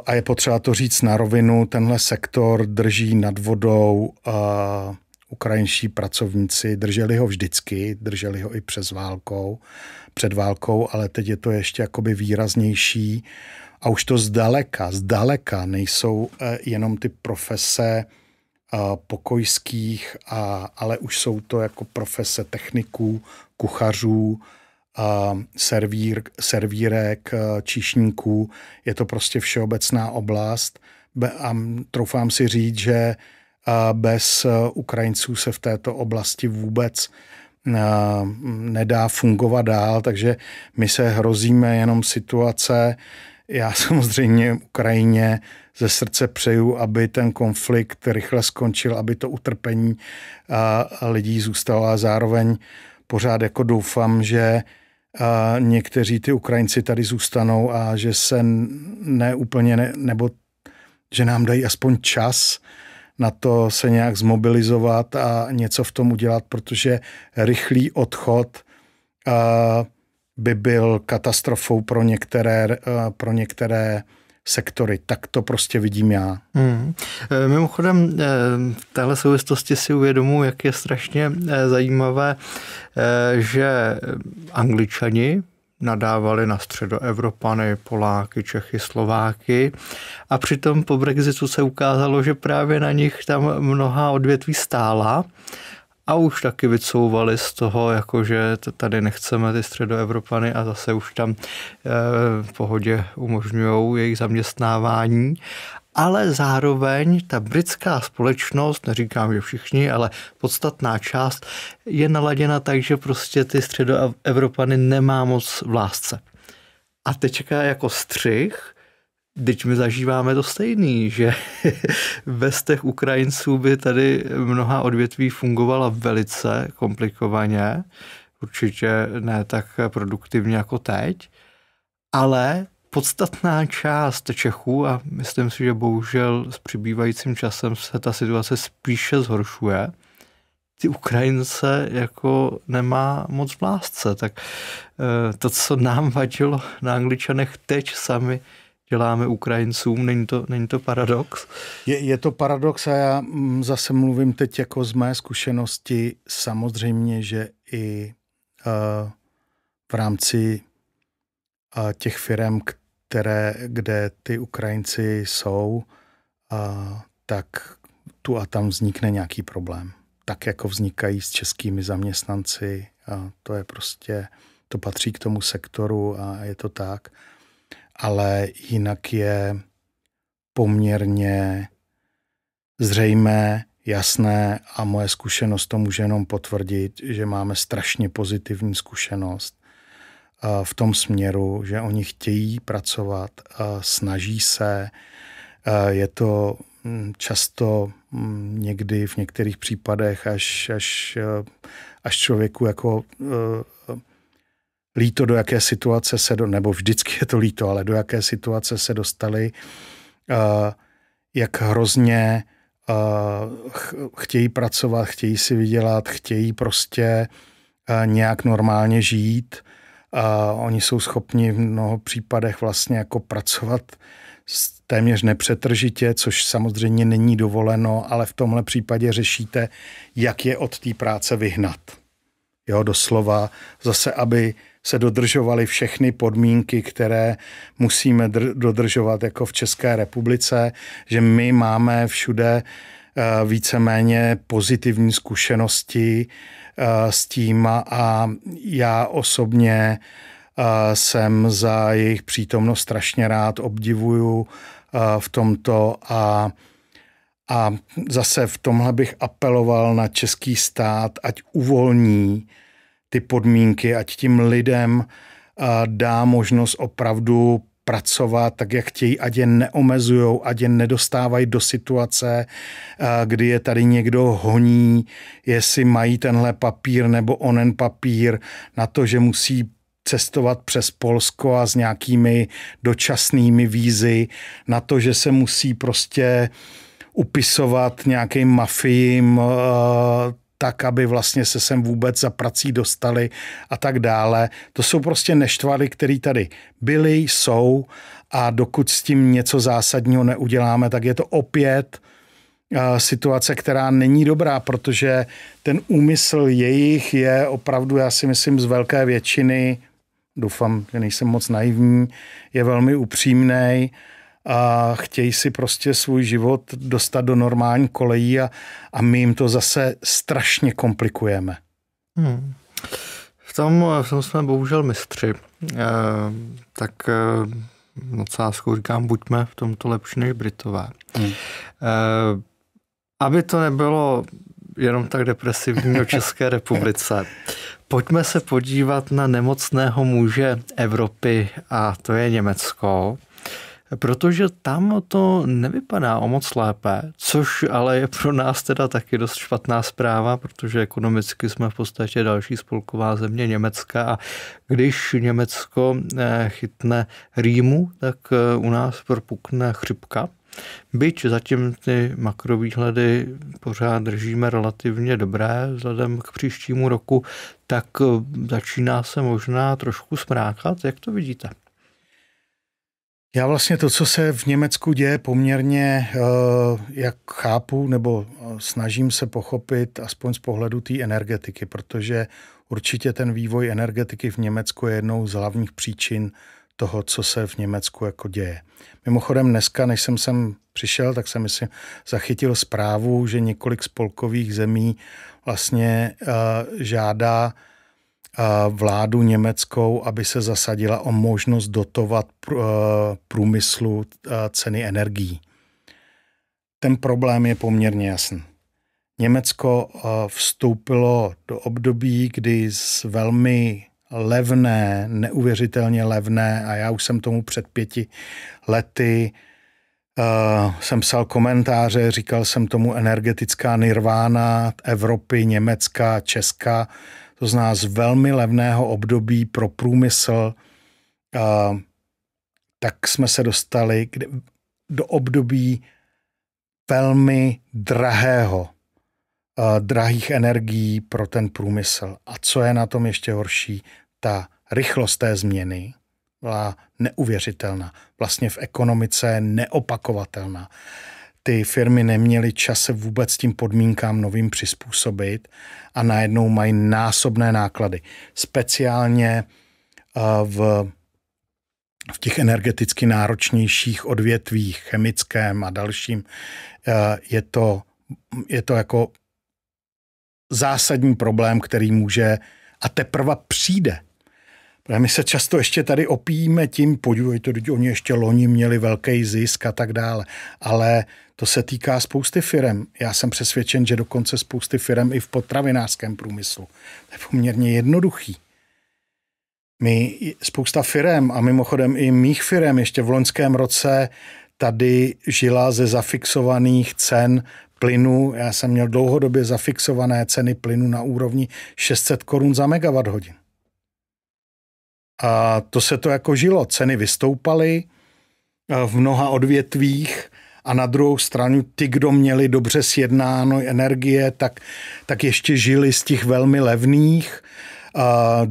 a je potřeba to říct na rovinu, tenhle sektor drží nad vodou ukrajinští pracovníci drželi ho vždycky, drželi ho i přes válkou, před válkou, ale teď je to ještě jakoby výraznější a už to zdaleka, zdaleka nejsou eh, jenom ty profese eh, pokojských, ale už jsou to jako profese techniků, kuchařů, servír, servírek, eh, číšníků. Je to prostě všeobecná oblast a troufám si říct, že bez eh, Ukrajinců se v této oblasti vůbec eh, nedá fungovat dál, takže my se hrozíme jenom situace. Já samozřejmě Ukrajině ze srdce přeju, aby ten konflikt rychle skončil, aby to utrpení lidí zůstalo a zároveň pořád jako doufám, že někteří ty Ukrajinci tady zůstanou a že se neúplně, ne, nebo že nám dají aspoň čas, na to se nějak zmobilizovat a něco v tom udělat, protože rychlý odchod by byl katastrofou pro některé, pro některé sektory. Tak to prostě vidím já. Hmm. Mimochodem, e, v téhle souvislosti si uvědomuji, jak je strašně e, zajímavé, že angličani nadávali na středoevropany, Poláky, Čechy, Slováky a přitom po Brexitu se ukázalo, že právě na nich tam mnoha odvětví stála a už taky vycouvali z toho, jakože tady nechceme ty středoevropany a zase už tam eh, v pohodě umožňují jejich zaměstnávání ale zároveň ta britská společnost, neříkám, že všichni, ale podstatná část je naladěna tak, že prostě ty středoevropany nemá moc v lásce. A teďka jako střih, teď my zažíváme to stejný, že bez těch Ukrajinců by tady mnoha odvětví fungovala velice komplikovaně, určitě ne tak produktivně jako teď, ale podstatná část Čechů, a myslím si, že bohužel s přibývajícím časem se ta situace spíše zhoršuje, ty Ukrajince jako nemá moc v lásce. Tak eh, to, co nám vadilo na Angličanech, teď sami děláme Ukrajincům. Není to, není to paradox? Je, je to paradox a já mm, zase mluvím teď jako z mé zkušenosti. Samozřejmě, že i uh, v rámci uh, těch firm, které, kde ty Ukrajinci jsou, a, tak tu a tam vznikne nějaký problém. Tak jako vznikají s českými zaměstnanci. A to je prostě, to patří k tomu sektoru a je to tak. Ale jinak je poměrně zřejmé, jasné a moje zkušenost to může jenom potvrdit, že máme strašně pozitivní zkušenost v tom směru, že oni chtějí pracovat, snaží se. Je to mm, často mm, někdy v některých případech až, až, až člověku jako líto, do jaké situace se, do, nebo vždycky je to líto, ale do jaké situace se dostali. jak hrozně uh, chtějí pracovat, chtějí si vydělat, chtějí prostě uh, nějak normálně žít. Oni jsou schopni v mnoho případech vlastně jako pracovat téměř nepřetržitě, což samozřejmě není dovoleno, ale v tomhle případě řešíte, jak je od té práce vyhnat. Jo, doslova zase, aby se dodržovaly všechny podmínky, které musíme dodržovat jako v České republice, že my máme všude uh, víceméně pozitivní zkušenosti uh, s tím a já osobně uh, jsem za jejich přítomnost strašně rád, obdivuju v tomto a a zase v tomhle bych apeloval na český stát, ať uvolní ty podmínky, ať tím lidem dá možnost opravdu pracovat tak, jak chtějí, ať je neomezují, ať je nedostávají do situace, kdy je tady někdo honí, jestli mají tenhle papír nebo onen papír na to, že musí cestovat přes Polsko a s nějakými dočasnými vízy, na to, že se musí prostě upisovat nějakým mafiím, tak, aby vlastně se sem vůbec za prací dostali a tak dále. To jsou prostě neštvary, které tady byly, jsou a dokud s tím něco zásadního neuděláme, tak je to opět situace, která není dobrá, protože ten úmysl jejich je opravdu, já si myslím, z velké většiny, doufám, že nejsem moc naivní, je velmi upřímný a chtějí si prostě svůj život dostat do normální kolejí a, a my jim to zase strašně komplikujeme. Hmm. V, tom, v tom jsme bohužel mistři. E, tak e, nadsázkou říkám, buďme v tomto lepší než Britové. Hmm. E, aby to nebylo jenom tak depresivní o České republice. Pojďme se podívat na nemocného muže Evropy a to je Německo protože tam to nevypadá o moc lépe, což ale je pro nás teda taky dost špatná zpráva, protože ekonomicky jsme v podstatě další spolková země Německa a když Německo eh, chytne rýmu, tak eh, u nás propukne chřipka. Byť zatím ty makrovýhledy pořád držíme relativně dobré vzhledem k příštímu roku, tak eh, začíná se možná trošku smrákat. Jak to vidíte? Já vlastně to, co se v Německu děje poměrně, eh, jak chápu, nebo eh, snažím se pochopit, aspoň z pohledu té energetiky, protože určitě ten vývoj energetiky v Německu je jednou z hlavních příčin toho, co se v Německu jako děje. Mimochodem dneska, než jsem sem přišel, tak jsem myslím zachytil zprávu, že několik spolkových zemí vlastně uh, žádá vládu německou, aby se zasadila o možnost dotovat eh, průmyslu eh, ceny energií. Ten problém je poměrně jasný. Německo eh, vstoupilo do období, kdy z velmi levné, neuvěřitelně levné, a já už jsem tomu před pěti lety Uh, jsem psal komentáře, říkal jsem tomu energetická nirvána Evropy, Německa, Česka, to znamená z velmi levného období pro průmysl, tak jsme se dostali do období velmi drahého, drahých energií pro ten průmysl. A co je na tom ještě horší, ta rychlost té změny byla neuvěřitelná. Vlastně v ekonomice neopakovatelná ty firmy neměly čas se vůbec tím podmínkám novým přizpůsobit a najednou mají násobné náklady. Speciálně eh, v, v těch energeticky náročnějších odvětvích, chemickém a dalším, eh, je to, je to jako zásadní problém, který může a teprve přijde. Protože my se často ještě tady opíjíme tím, podívejte, oni ještě loni měli velký zisk a tak dále. Ale to se týká spousty firm. Já jsem přesvědčen, že dokonce spousty firm i v potravinářském průmyslu. To je poměrně jednoduchý. My, spousta firm a mimochodem i mých firm ještě v loňském roce tady žila ze zafixovaných cen plynu. Já jsem měl dlouhodobě zafixované ceny plynu na úrovni 600 korun za megawatt hodin. A to se to jako žilo. Ceny vystoupaly v mnoha odvětvích a na druhou stranu ty, kdo měli dobře sjednáno energie, tak, tak ještě žili z těch velmi levných. Uh,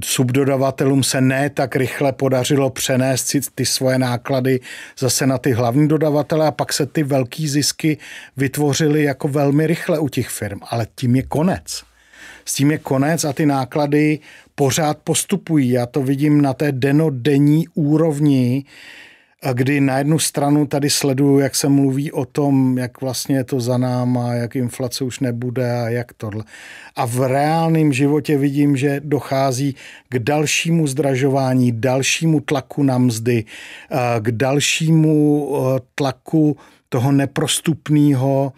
subdodavatelům se ne tak rychle podařilo přenést si ty svoje náklady zase na ty hlavní dodavatele a pak se ty velký zisky vytvořily jako velmi rychle u těch firm. Ale tím je konec. S tím je konec a ty náklady pořád postupují. Já to vidím na té denodenní úrovni, kdy na jednu stranu tady sleduju, jak se mluví o tom, jak vlastně je to za náma, jak inflace už nebude a jak tohle. A v reálném životě vidím, že dochází k dalšímu zdražování, dalšímu tlaku na mzdy, k dalšímu tlaku toho neprostupného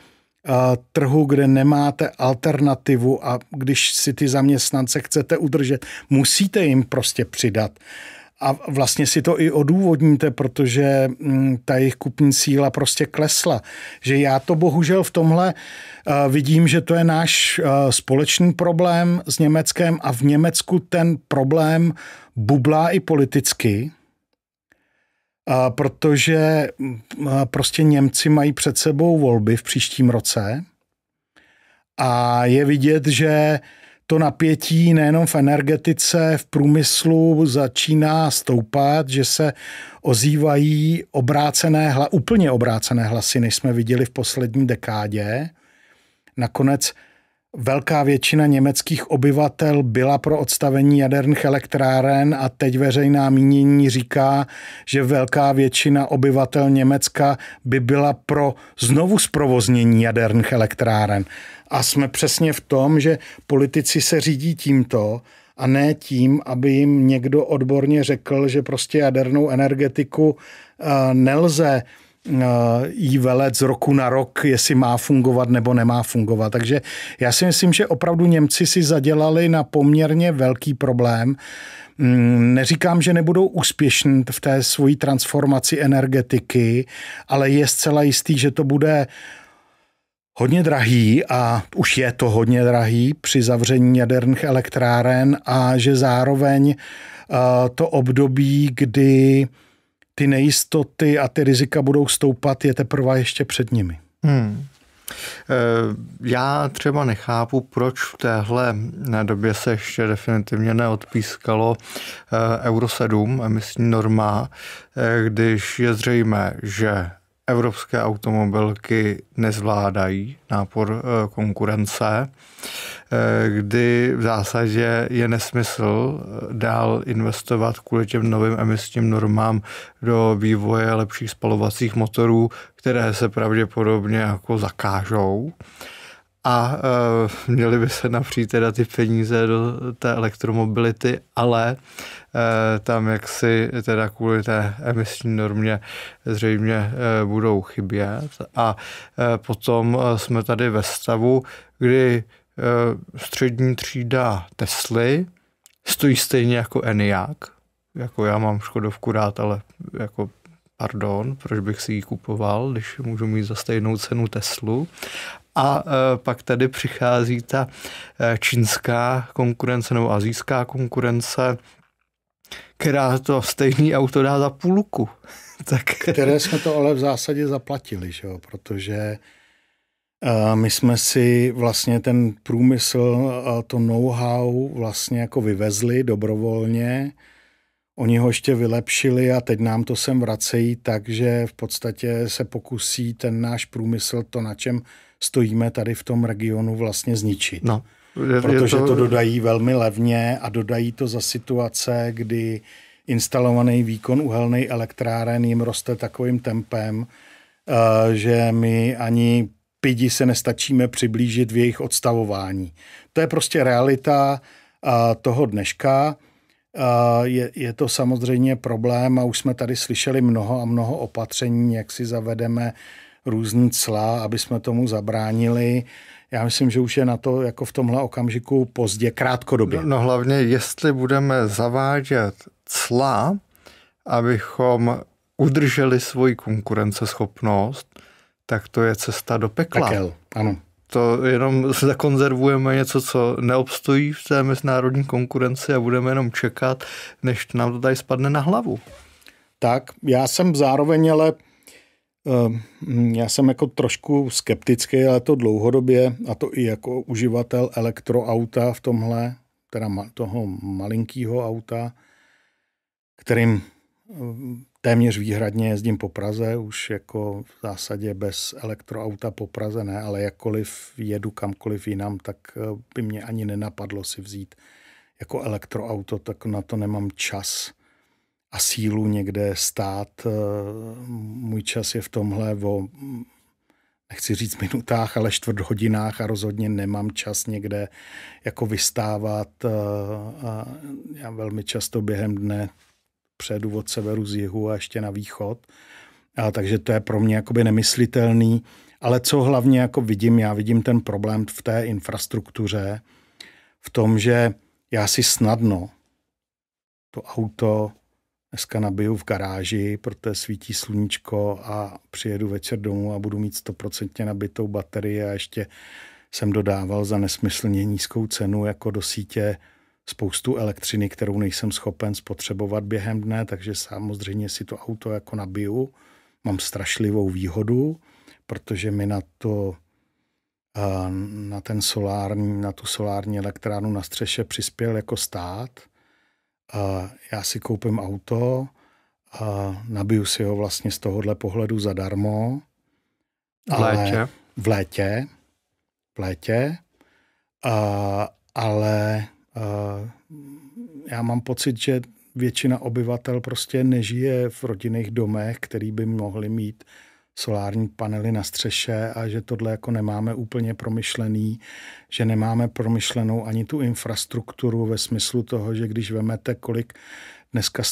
trhu, kde nemáte alternativu a když si ty zaměstnance chcete udržet, musíte jim prostě přidat. A vlastně si to i odůvodníte, protože mm, ta jejich kupní síla prostě klesla. Že já to bohužel v tomhle vidím, že to je náš společný problém s Německem a v Německu ten problém bublá i politicky, protože prostě Němci mají před sebou volby v příštím roce a je vidět, že to napětí nejenom v energetice, v průmyslu začíná stoupat, že se ozývají obrácené, hla, úplně obrácené hlasy, než jsme viděli v poslední dekádě. Nakonec Velká většina německých obyvatel byla pro odstavení jaderných elektráren a teď veřejná mínění říká, že velká většina obyvatel Německa by byla pro znovu zprovoznění jaderných elektráren. A jsme přesně v tom, že politici se řídí tímto a ne tím, aby jim někdo odborně řekl, že prostě jadernou energetiku eh, nelze jí velet z roku na rok, jestli má fungovat nebo nemá fungovat. Takže já si myslím, že opravdu Němci si zadělali na poměrně velký problém. Mm, neříkám, že nebudou úspěšní v té svojí transformaci energetiky, ale je zcela jistý, že to bude hodně drahý a už je to hodně drahý při zavření jaderných elektráren a že zároveň eh, to období, kdy ty nejistoty a ty rizika budou stoupat, je teprve ještě před nimi. Hmm. E, já třeba nechápu, proč v téhle době se ještě definitivně neodpískalo e, Euro 7, emisní norma, e, když je zřejmé, že evropské automobilky nezvládají nápor eh, konkurence, eh, kdy v zásadě je nesmysl eh, dál investovat kvůli těm novým emisním normám do vývoje lepších spalovacích motorů, které se pravděpodobně jako zakážou. A e, měly by se napřít teda ty peníze do té elektromobility, ale tam jaksi teda kvůli té emisní normě zřejmě e, budou chybět a e, potom jsme tady ve stavu, kdy střední třída Tesly stojí stejně jako Eniak, jako já mám Škodovku rád, ale jako pardon, proč bych si ji kupoval, když můžu mít za stejnou cenu Teslu. A e, pak tady přichází ta e, čínská konkurence nebo azijská konkurence, která to stejný auto dá za půlku. tak... Které jsme to ale v zásadě zaplatili, že jo? protože e, my jsme si vlastně ten průmysl, to know-how vlastně jako vyvezli dobrovolně, Oni ho ještě vylepšili a teď nám to sem vracejí, takže v podstatě se pokusí ten náš průmysl, to na čem stojíme tady v tom regionu vlastně zničit. No, je, Protože je to... to dodají velmi levně a dodají to za situace, kdy instalovaný výkon uhelné elektráren jim roste takovým tempem, eh, že my ani pidi se nestačíme přiblížit v jejich odstavování. To je prostě realita eh, toho dneška. Eh, je, je to samozřejmě problém a už jsme tady slyšeli mnoho a mnoho opatření, jak si zavedeme různý cla, aby jsme tomu zabránili. Já myslím, že už je na to jako v tomhle okamžiku pozdě, krátkodobě. No, no hlavně, jestli budeme zavádět cla, abychom udrželi svoji konkurenceschopnost, tak to je cesta do pekla. Pekel, ano. To jenom zakonzervujeme něco, co neobstojí v té mezinárodní konkurenci a budeme jenom čekat, než nám to tady spadne na hlavu. Tak, já jsem zároveň ale já jsem jako trošku skeptický, ale to dlouhodobě, a to i jako uživatel elektroauta v tomhle, teda toho malinkého auta, kterým ehm, téměř výhradně jezdím po Praze, už jako v zásadě bez elektroauta po Praze ne, ale jakkoliv jedu kamkoliv jinam, tak eh, by mě ani nenapadlo si vzít jako elektroauto, tak na to nemám čas a sílu někde stát. Eh, můj čas je v tomhle o, nechci říct minutách, ale čtvrt hodinách a rozhodně nemám čas někde jako vystávat. Eh, a já velmi často během dne předu od severu z jihu a ještě na východ. A takže to je pro mě jakoby nemyslitelný. Ale co hlavně jako vidím, já vidím ten problém v té infrastruktuře, v tom, že já si snadno to auto dneska nabiju v garáži, protože svítí sluníčko a přijedu večer domů a budu mít stoprocentně nabitou baterii a ještě jsem dodával za nesmyslně nízkou cenu jako do sítě spoustu elektřiny, kterou nejsem schopen spotřebovat během dne, takže samozřejmě si to auto jako nabiju. Mám strašlivou výhodu, protože mi na to na ten solární, na tu solární elektrárnu na střeše přispěl jako stát. Já si koupím auto a nabiju si ho vlastně z tohohle pohledu zadarmo. V létě? V létě. V létě. A, ale já mám pocit, že většina obyvatel prostě nežije v rodinných domech, který by mohli mít solární panely na střeše a že tohle jako nemáme úplně promyšlený, že nemáme promyšlenou ani tu infrastrukturu ve smyslu toho, že když vemete, kolik dneska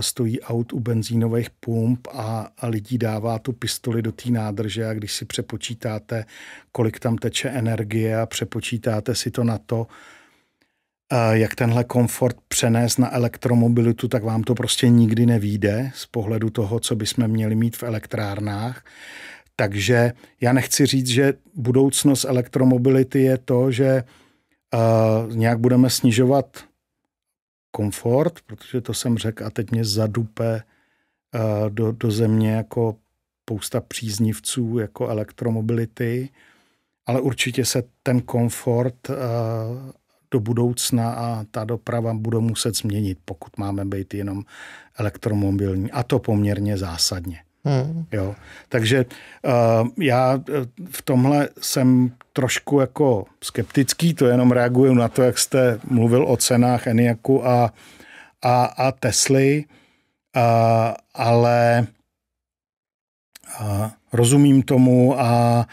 stojí aut u benzínových pump a, a lidí dává tu pistoli do té nádrže a když si přepočítáte, kolik tam teče energie a přepočítáte si to na to, jak tenhle komfort přenést na elektromobilitu, tak vám to prostě nikdy nevíde z pohledu toho, co bychom měli mít v elektrárnách. Takže já nechci říct, že budoucnost elektromobility je to, že uh, nějak budeme snižovat komfort, protože to jsem řekl a teď mě zadupe uh, do, do země jako spousta příznivců jako elektromobility, ale určitě se ten komfort uh, do budoucna a ta doprava bude muset změnit, pokud máme být jenom elektromobilní. A to poměrně zásadně. Hmm. Jo. Takže uh, já eh, v tomhle jsem trošku jako skeptický, to jenom reaguju na to, jak jste mluvil o cenách Eniaku a, a, a Tesly, uh, ale uh, rozumím tomu a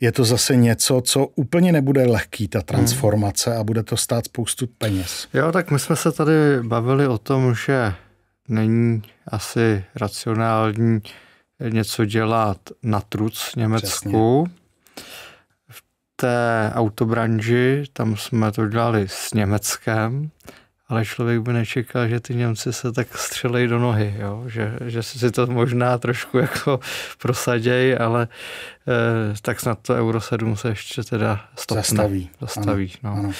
je to zase něco, co úplně nebude lehký, ta transformace a bude to stát spoustu peněz. Jo, tak my jsme se tady bavili o tom, že není asi racionální něco dělat na truc Německu. Přesně. V té autobranži, tam jsme to dělali s Německem ale člověk by nečekal, že ty Němci se tak střelej do nohy, jo? Že, že si to možná trošku jako prosadějí, ale eh, tak snad to Euro 7 se ještě teda stopne. Zastaví. Zastaví, ano, no. Ano.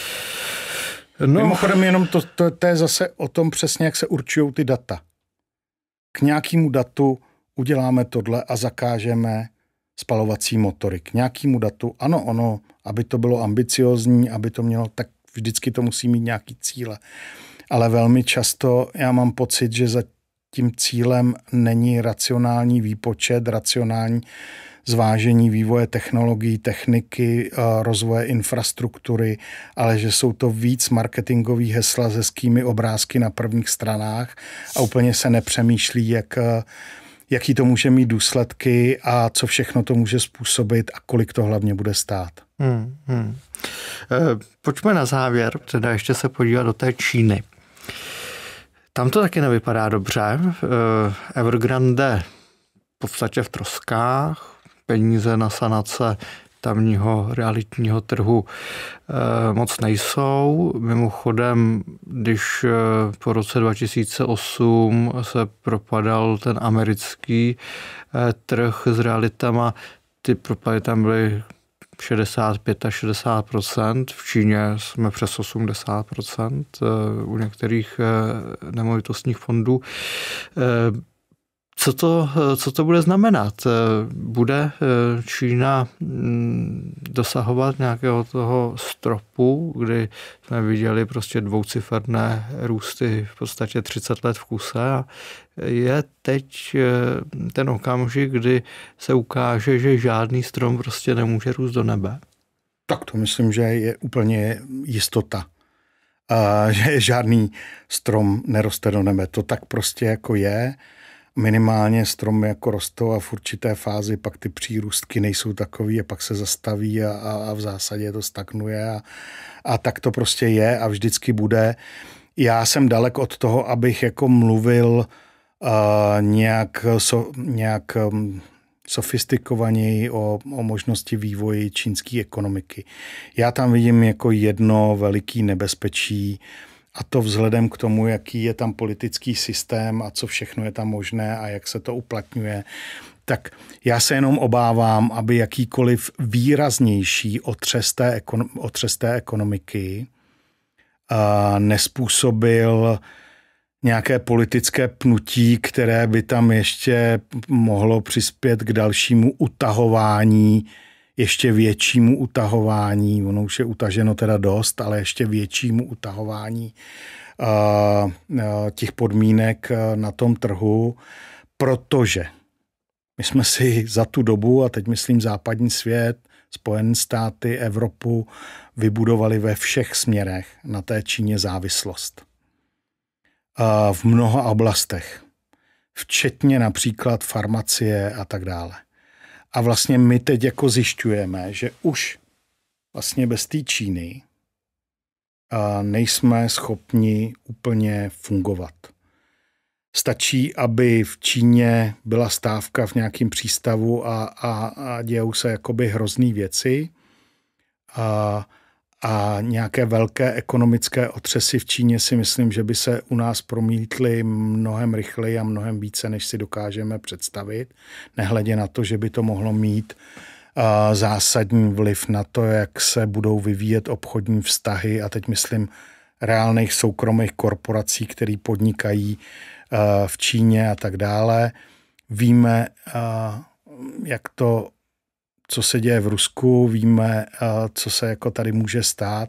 No. Mimochodem jenom to, to, to je zase o tom přesně, jak se určují ty data. K nějakému datu uděláme tohle a zakážeme spalovací motory. K nějakému datu, ano, ono, aby to bylo ambiciozní, aby to mělo, tak vždycky to musí mít nějaký cíle. Ale velmi často já mám pocit, že za tím cílem není racionální výpočet, racionální zvážení vývoje technologií, techniky, rozvoje infrastruktury, ale že jsou to víc marketingový hesla se hezkými obrázky na prvních stranách a úplně se nepřemýšlí, jak, jaký to může mít důsledky a co všechno to může způsobit a kolik to hlavně bude stát. Hmm, hmm. Eh, pojďme na závěr, teda ještě se podívat do té Číny. Tam to taky nevypadá dobře. Eh, Evergrande v podstatě v troskách, peníze na sanace tamního realitního trhu eh, moc nejsou. Mimochodem, když po roce 2008 se propadal ten americký trh s realitama, ty propady tam byly 65 až 60 v Číně jsme přes 80 eh, u některých eh, nemovitostních fondů. Eh, Co to, co to bude znamenat? Bude Čína mm, dosahovat nějakého toho stropu, kdy jsme viděli prostě dvouciferné růsty v podstatě 30 let v kuse a je teď ten okamžik, kdy se ukáže, že žádný strom prostě nemůže růst do nebe? Tak to myslím, že je úplně jistota. A že žádný strom neroste do nebe. To tak prostě jako je. Minimálně stromy jako rostou a v určité fázi pak ty přírůstky nejsou takový a pak se zastaví a, a, a v zásadě to stagnuje a, a tak to prostě je a vždycky bude. Já jsem dalek od toho, abych jako mluvil uh, nějak, so, nějak um, sofistikovaněji o, o možnosti vývoji čínské ekonomiky. Já tam vidím jako jedno veliký nebezpečí, a to vzhledem k tomu, jaký je tam politický systém a co všechno je tam možné a jak se to uplatňuje, tak já se jenom obávám, aby jakýkoliv výraznější otřes té, ekonomiky uh, nespůsobil nějaké politické pnutí, které by tam ještě mohlo přispět k dalšímu utahování, ještě většímu utahování, ono už je utaženo teda dost, ale ještě většímu utahování uh, uh, těch podmínek uh, na tom trhu, protože my jsme si za tu dobu, a teď myslím západní svět, Spojené státy, Evropu, vybudovali ve všech směrech na té Číně závislost v mnoha oblastech, včetně například farmacie a tak dále. A vlastně my teď jako zjišťujeme, že už vlastně bez té Číny nejsme schopni úplně fungovat. Stačí, aby v Číně byla stávka v nějakém přístavu a, a, a dějou se jakoby hrozný věci. A, a nějaké velké ekonomické otřesy v Číně si myslím, že by se u nás promítly mnohem rychleji a mnohem více, než si dokážeme představit, nehledě na to, že by to mohlo mít zásadní vliv na to, jak se budou vyvíjet obchodní vztahy a teď myslím reálných soukromých korporací, které podnikají v Číně a tak dále. Víme, jak to co se děje v Rusku, víme, co se jako tady může stát.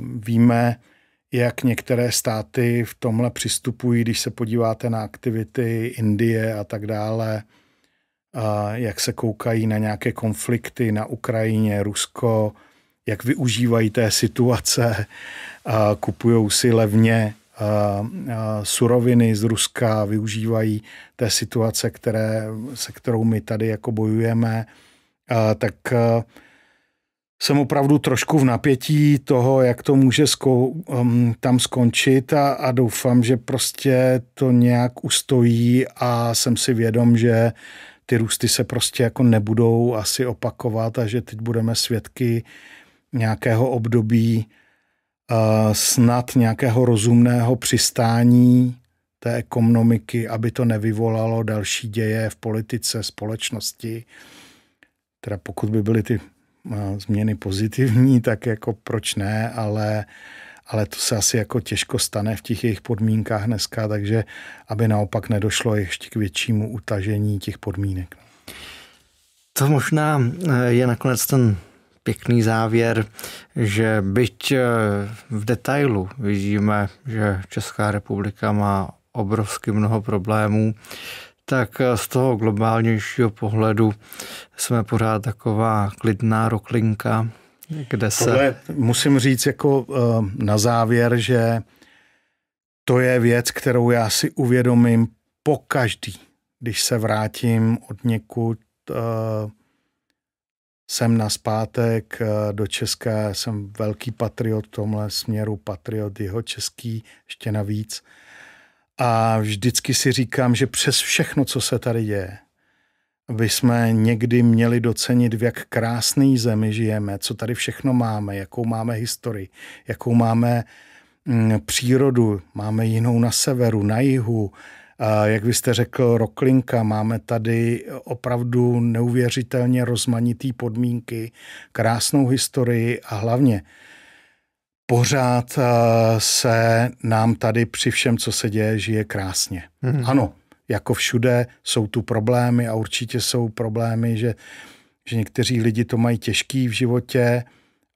Víme, jak některé státy v tomhle přistupují, když se podíváte na aktivity Indie a tak dále, jak se koukají na nějaké konflikty na Ukrajině, Rusko, jak využívají té situace, kupují si levně suroviny z Ruska, využívají té situace, které, se kterou my tady jako bojujeme tak jsem opravdu trošku v napětí toho, jak to může um, tam skončit a, a doufám, že prostě to nějak ustojí a jsem si vědom, že ty růsty se prostě jako nebudou asi opakovat a že teď budeme svědky nějakého období uh, snad nějakého rozumného přistání té ekonomiky, aby to nevyvolalo další děje v politice, společnosti Teda pokud by byly ty změny pozitivní, tak jako proč ne, ale, ale to se asi jako těžko stane v těch jejich podmínkách dneska, takže aby naopak nedošlo ještě k většímu utažení těch podmínek. To možná eh, je nakonec ten pěkný závěr, že byť eh, v detailu vidíme, že Česká republika má obrovsky mnoho problémů, tak z toho globálnějšího pohledu jsme pořád taková klidná roklinka, kde se... Tohle musím říct jako eh, na závěr, že to je věc, kterou já si uvědomím po každý, když se vrátím od někud jsem na zpátek uh, do České, jsem velký patriot v tomhle směru, patriot jeho český, ještě navíc. A vždycky si říkám, že přes všechno, co se tady děje, by jsme někdy měli docenit, v jak krásné zemi žijeme, co tady všechno máme, jakou máme historii, jakou máme mm, přírodu, máme jinou na severu, na jihu, a jak vy jste řekl, Roklinka, máme tady opravdu neuvěřitelně rozmanitý podmínky, krásnou historii a hlavně pořád eh, se nám tady při všem, co se děje, žije krásně. Mm. Ano, jako všude jsou tu problémy a určitě jsou problémy, že, že někteří lidi to mají těžký v životě,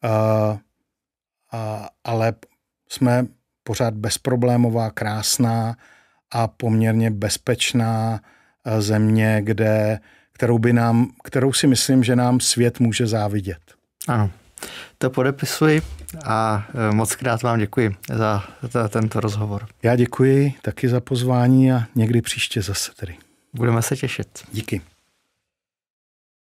a, a, ale jsme pořád bezproblémová, krásná a poměrně bezpečná země, kde, kterou, by nám, kterou si myslím, že nám svět může závidět. Ano, to podepisuji a e, moc krát vám děkuji za, za tento rozhovor. Já děkuji taky za pozvání a někdy příště zase tedy. Budeme se těšit. Díky.